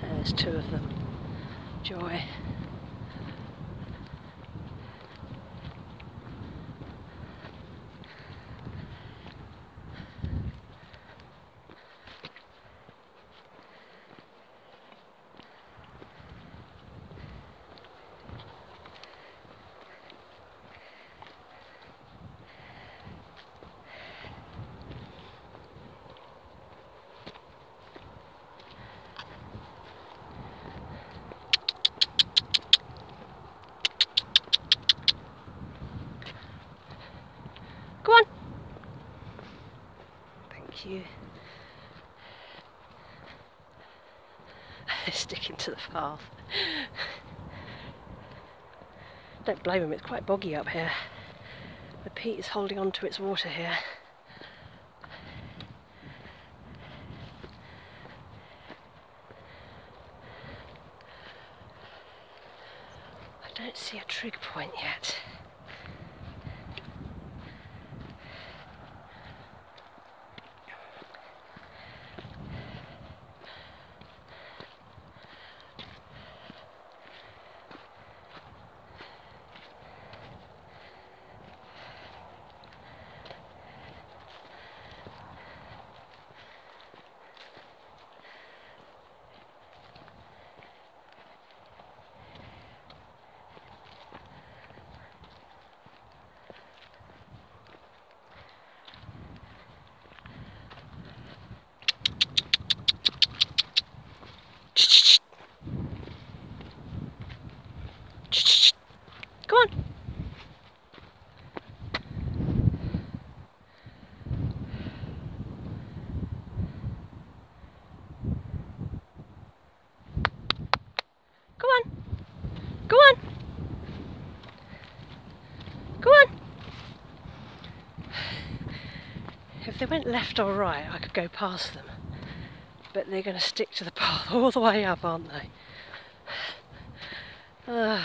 There's two of them. Joy. Go on. Thank you. Sticking to the path. Don't blame him, it's quite boggy up here. The peat is holding on to its water here. If they went left or right, I could go past them. But they're going to stick to the path all the way up, aren't they? Uh,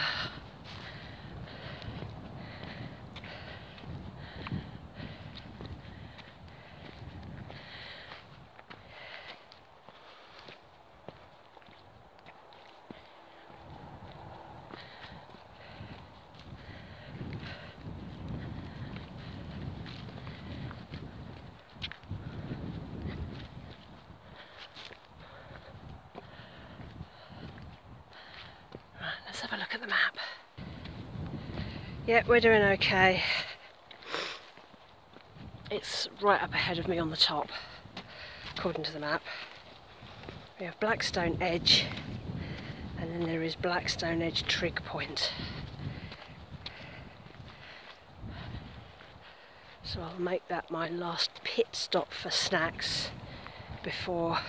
Let's have a look at the map. We're doing okay. It's right up ahead of me on the top, according to the map. We have Blackstone Edge, and then there is Blackstone Edge Trig Point. So I'll make that my last pit stop for snacks before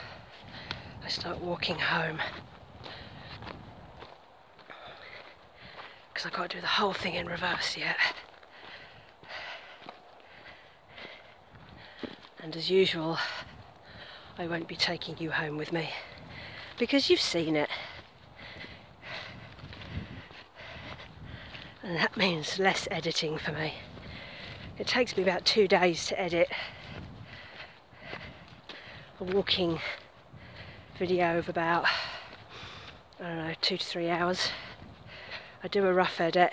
I start walking home. Because I've got to do the whole thing in reverse yet. And as usual, I won't be taking you home with me because you've seen it. And that means less editing for me. It takes me about two days to edit a walking video of about, I don't know, two to three hours. I do a rough edit,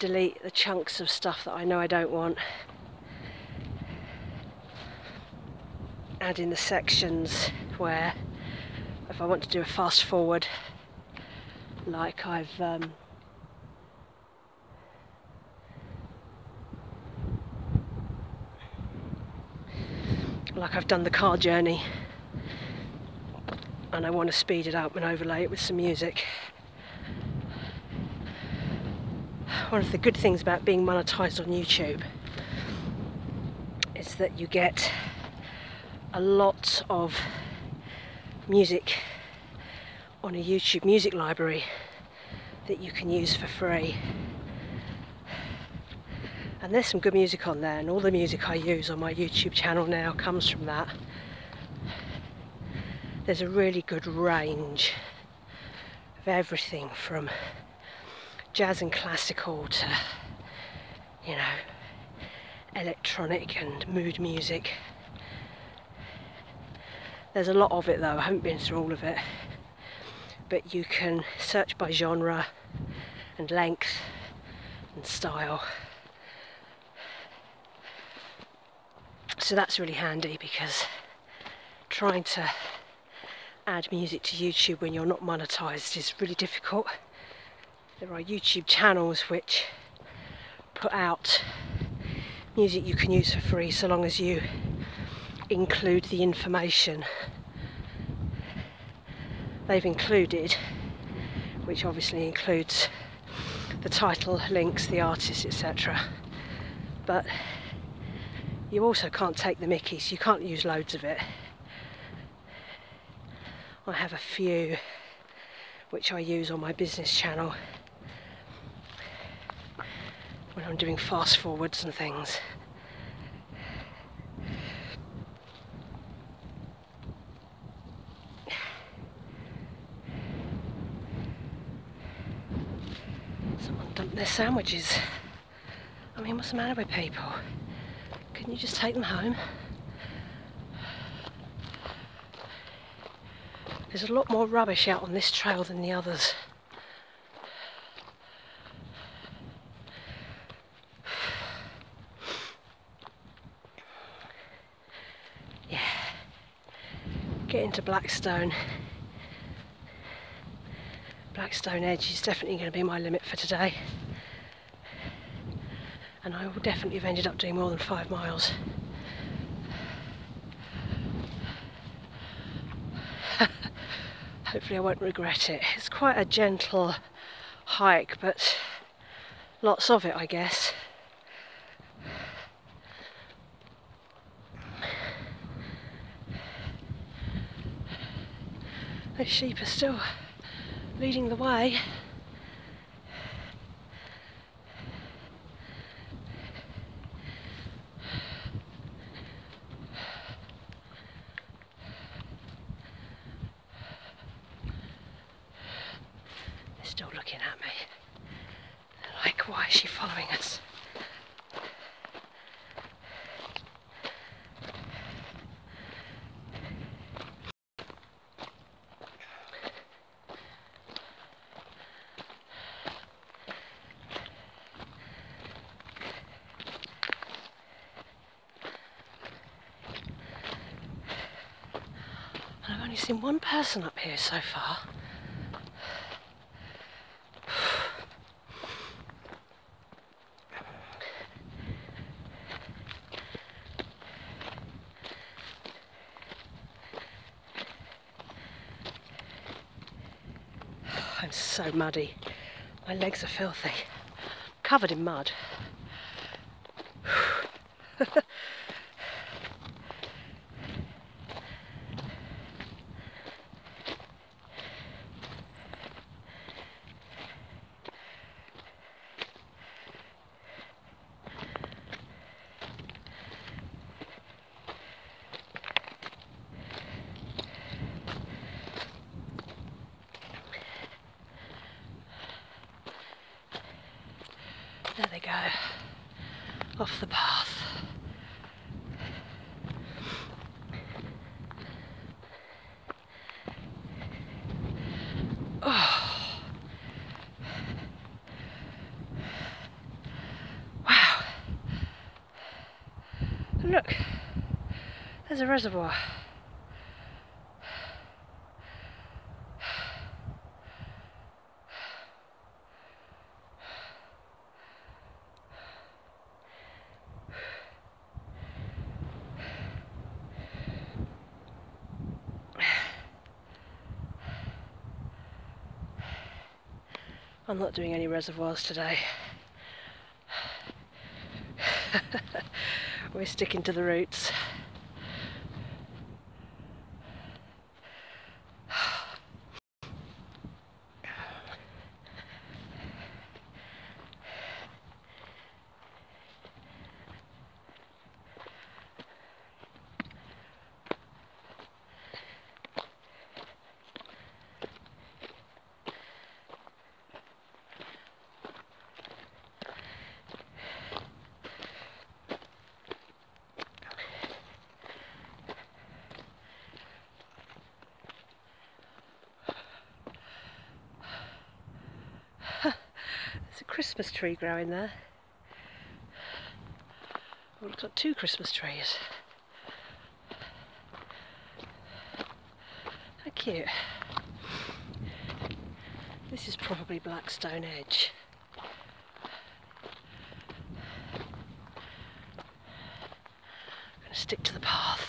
delete the chunks of stuff that I know I don't want, add in the sections where if I want to do a fast forward like I've um, like I've done the car journey and I want to speed it up and overlay it with some music. One of the good things about being monetized on YouTube is that you get a lot of music on a YouTube music library that you can use for free. And there's some good music on there, and all the music I use on my YouTube channel now comes from that. There's a really good range of everything from jazz and classical to, you know, electronic and mood music. There's a lot of it though, I haven't been through all of it. But you can search by genre and length and style. So that's really handy because trying to add music to YouTube when you're not monetized is really difficult there are YouTube channels which put out music you can use for free so long as you include the information they've included which obviously includes the title, links, the artist, etc. But you also can't take the mickeys, you can't use loads of it. I have a few which I use on my business channel when I'm doing fast forwards and things. Someone dumped their sandwiches. I mean, what's the matter with people? Couldn't you just take them home? There's a lot more rubbish out on this trail than the others. Get into Blackstone. Blackstone Edge is definitely going to be my limit for today. And I will definitely have ended up doing more than five miles. Hopefully I won't regret it. It's quite a gentle hike, but lots of it, I guess. Those sheep are still leading the way. Is she following us? And I've only seen one person up here so far. I'm so muddy. My legs are filthy. Covered in mud. There they go. Off the path. Oh. Wow. Look, there's a reservoir. I'm not doing any reservoirs today. We're sticking to the routes. There's a Christmas tree growing there. We've got two Christmas trees. How cute. This is probably Blackstone Edge. I'm going to stick to the path.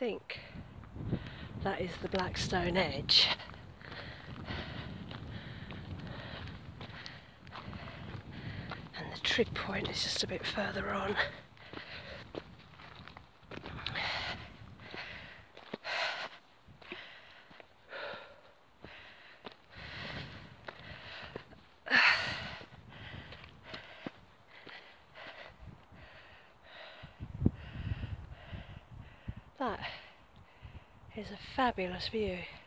I think is the Blackstone Edge. And the trig point is just a bit further on. Is a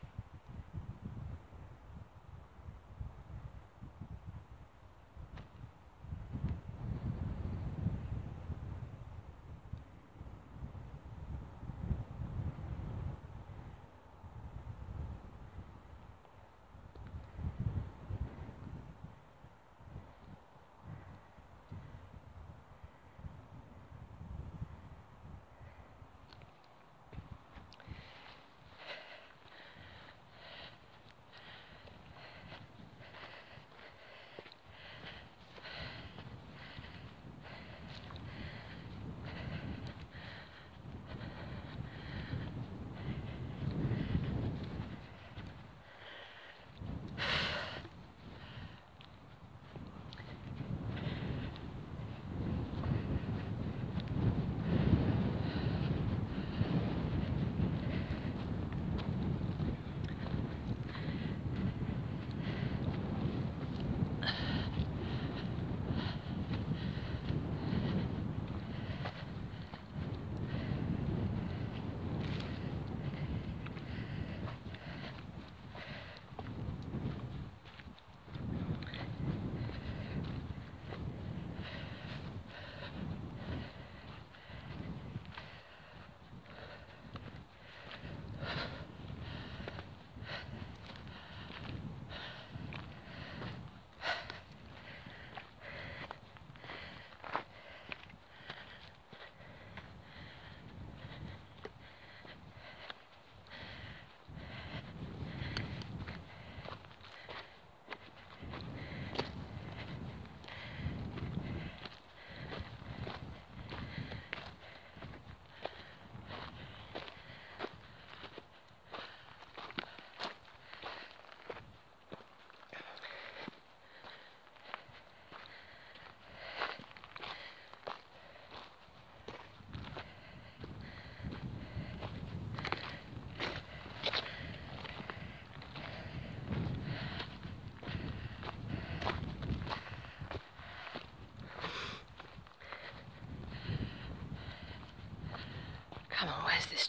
is this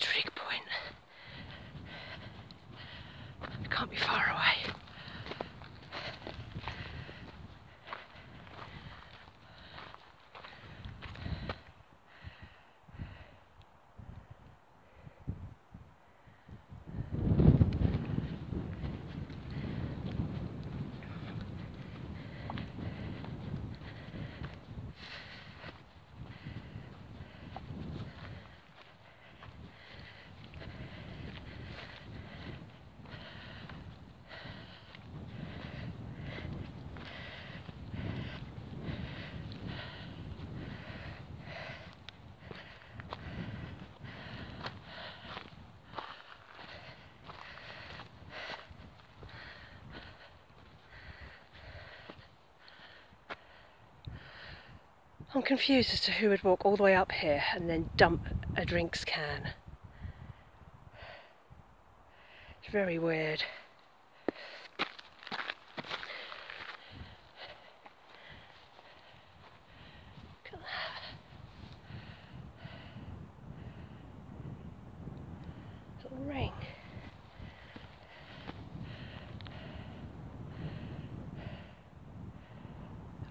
I'm confused as to who would walk all the way up here and then dump a drinks can. It's very weird.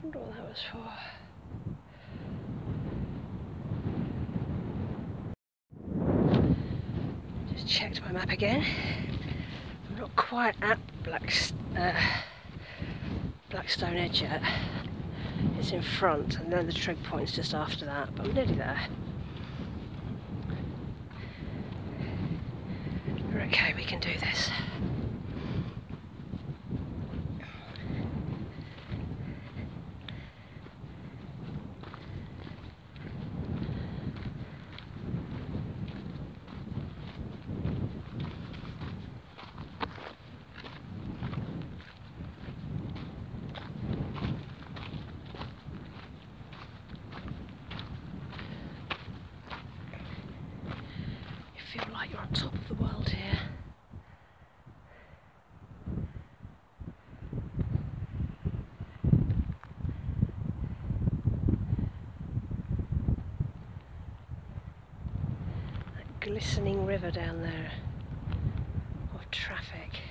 Wonder what that was for. Just checked my map again. I'm not quite at Black, uh, Blackstone Edge yet. It's in front and then the trig point's just after that, but I'm nearly there. We're okay, we can do this. You're on top of the world here. That glistening river down there of traffic.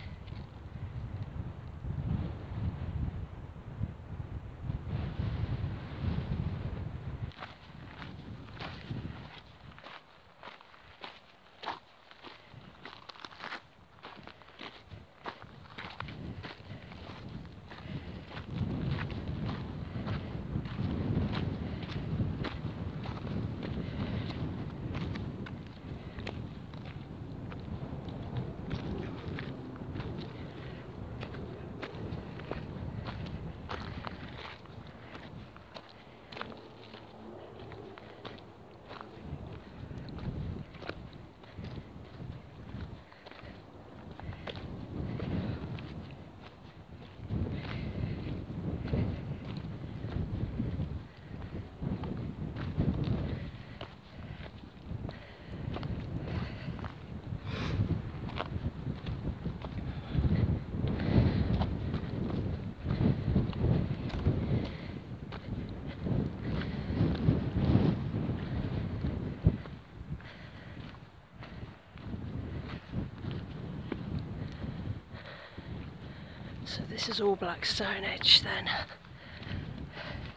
So this is all black stone Edge then.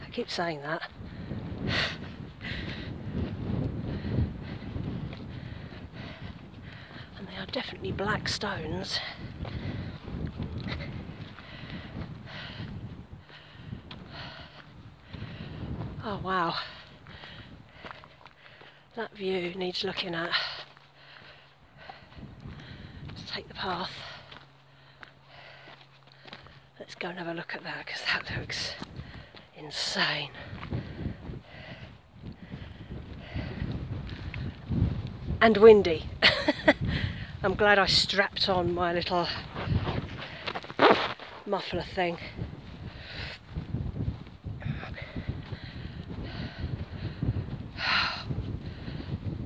I keep saying that. And they are definitely black stones. Oh wow. That view needs looking at. Let's take the path. Let's go and have a look at that because that looks insane. And windy. I'm glad I strapped on my little muffler thing.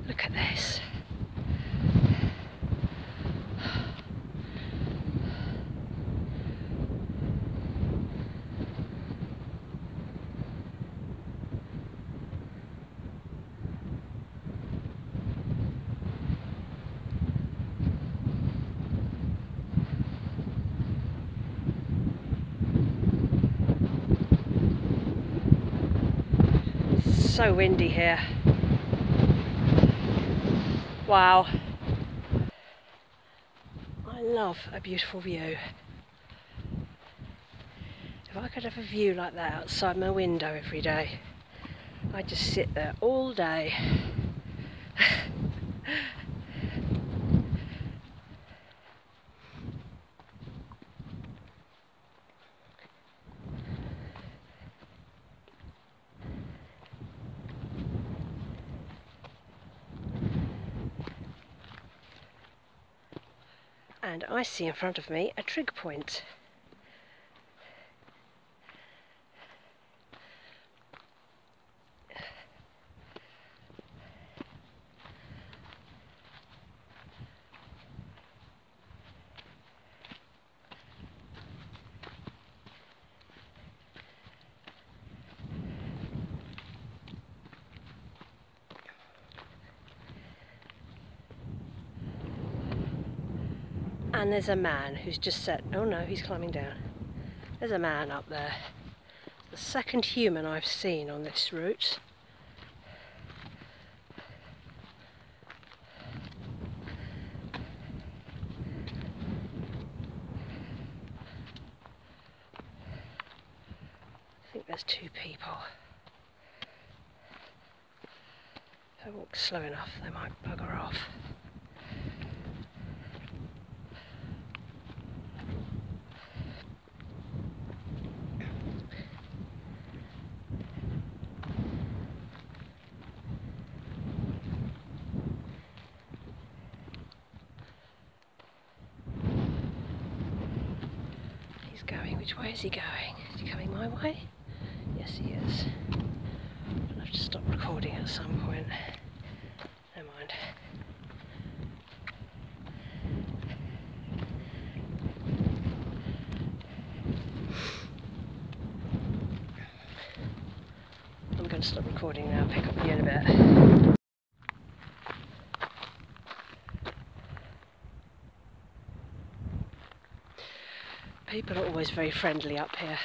Look at this. So windy here. Wow. I love a beautiful view. If I could have a view like that outside my window every day, I'd just sit there all day. and I see in front of me a trig point. There's a man who's just said, oh no, he's climbing down. There's a man up there. The second human I've seen on this route. I think there's two people. If I walk slow enough, they might bugger off. He going? Is he coming my way? Yes, he is. I'll have to stop recording at some point. Never mind. I'm going to stop recording now, pick up with you in a bit. People are always very friendly up here.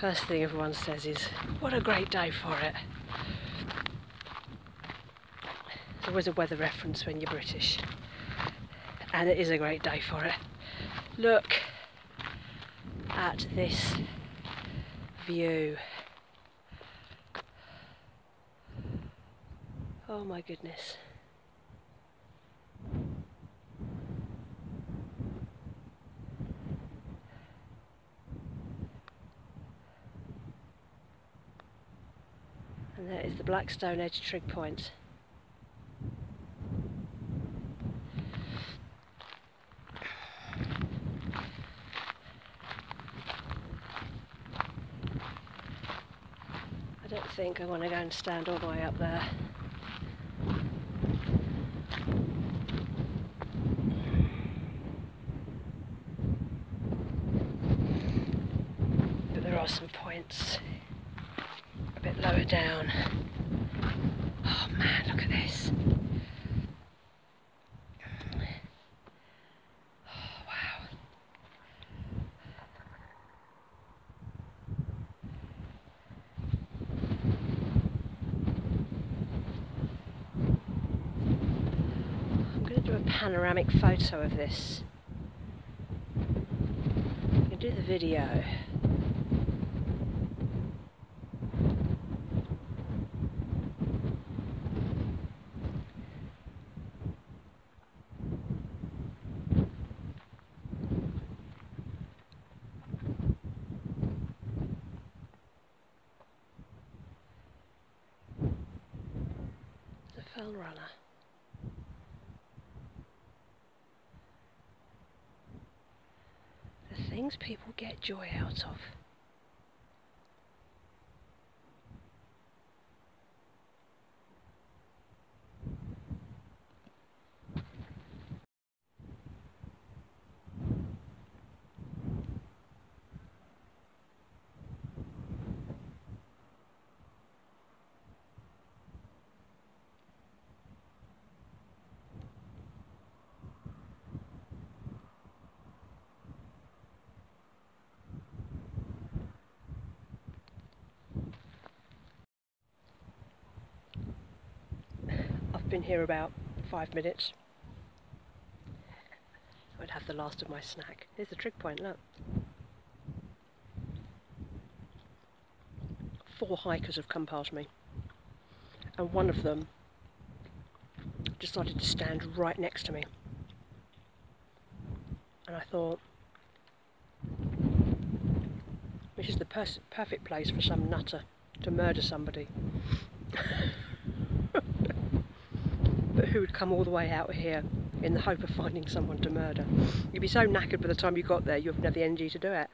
First thing everyone says is, what a great day for it. There's always a weather reference when you're British. And it is a great day for it. Look at this view. Oh my goodness. The Blackstone Edge trig point. I don't think I want to go and stand all the way up there. But there are some points bit lower down. Oh man, look at this. Oh, wow. I'm going to do a panoramic photo of this. Can do the video. Things people get joy out of. Here about five minutes. I'd have the last of my snack. Here's the trig point, look. Four hikers have come past me. And one of them decided to stand right next to me. And I thought, this is the perfect place for some nutter to murder somebody. who would come all the way out here in the hope of finding someone to murder? You'd be so knackered by the time you got there, you wouldn't have the energy to do it.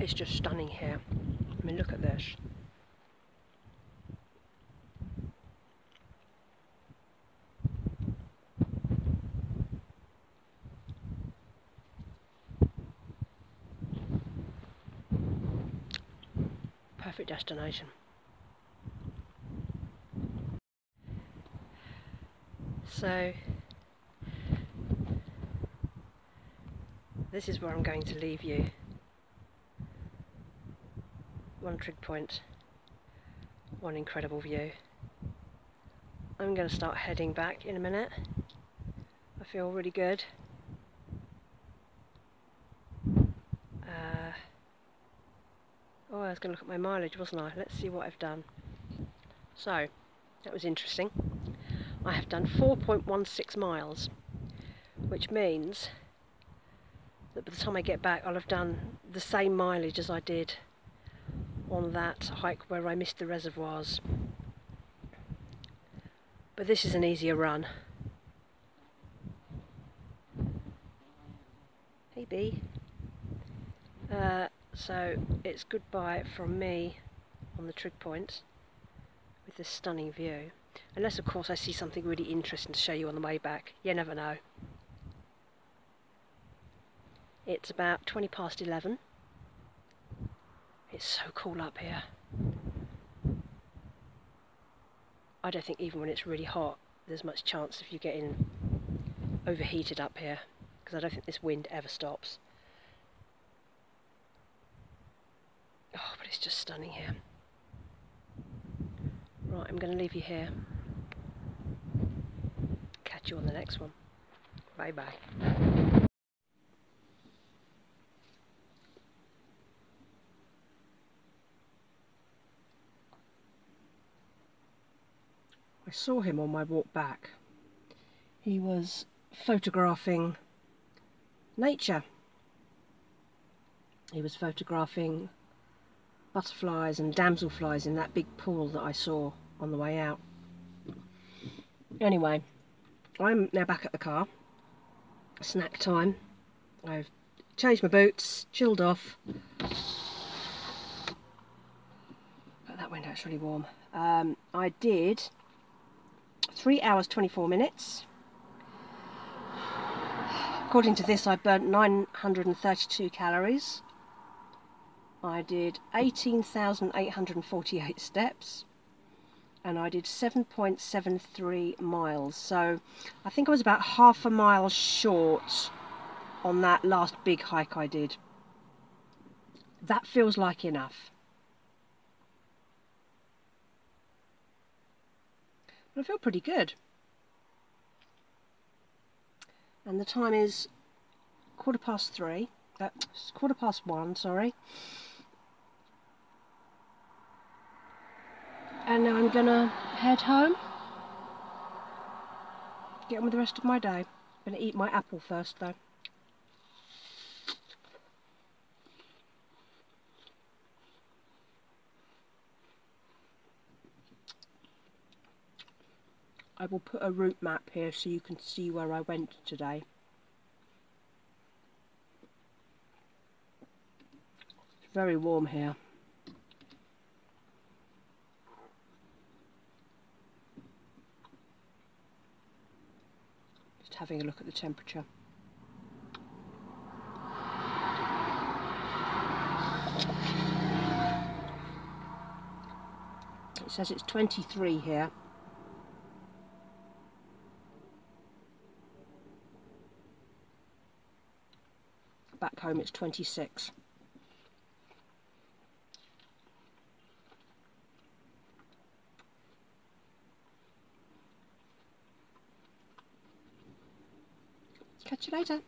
It's just stunning here. I mean, look at this. perfect destination. So this is where I'm going to leave you. One trig point, one incredible view. I'm going to start heading back in a minute. I feel really good. Oh, I was going to look at my mileage, wasn't I? Let's see what I've done. So, that was interesting. I have done 4.16 miles, which means that by the time I get back, I'll have done the same mileage as I did on that hike where I missed the reservoirs. But this is an easier run. So it's goodbye from me on the trig point with this stunning view. Unless of course I see something really interesting to show you on the way back. You never know. It's about 20 past 11. It's so cool up here. I don't think even when it's really hot there's much chance of you getting overheated up here because I don't think this wind ever stops. Oh, but it's just stunning here. Right, I'm going to leave you here. Catch you on the next one. Bye bye. I saw him on my walk back. He was photographing nature. He was photographing butterflies and damselflies in that big pool that I saw on the way out. Anyway, I'm now back at the car. Snack time. I've changed my boots, chilled off. But that window's really warm. Um, I did 3 hours 24 minutes. According to this I burnt 932 calories. I did 18,848 steps and I did 7.73 miles. So I think I was about half a mile short on that last big hike I did. That feels like enough. I feel pretty good. And the time is quarter past three uh, quarter past one sorry and now I'm gonna head home. Get on with the rest of my day. I'm gonna eat my apple first though. I will put a route map here so you can see where I went today. It's very warm here having a look at the temperature. It says it's 23 here. Back home it's 26. Catch you later.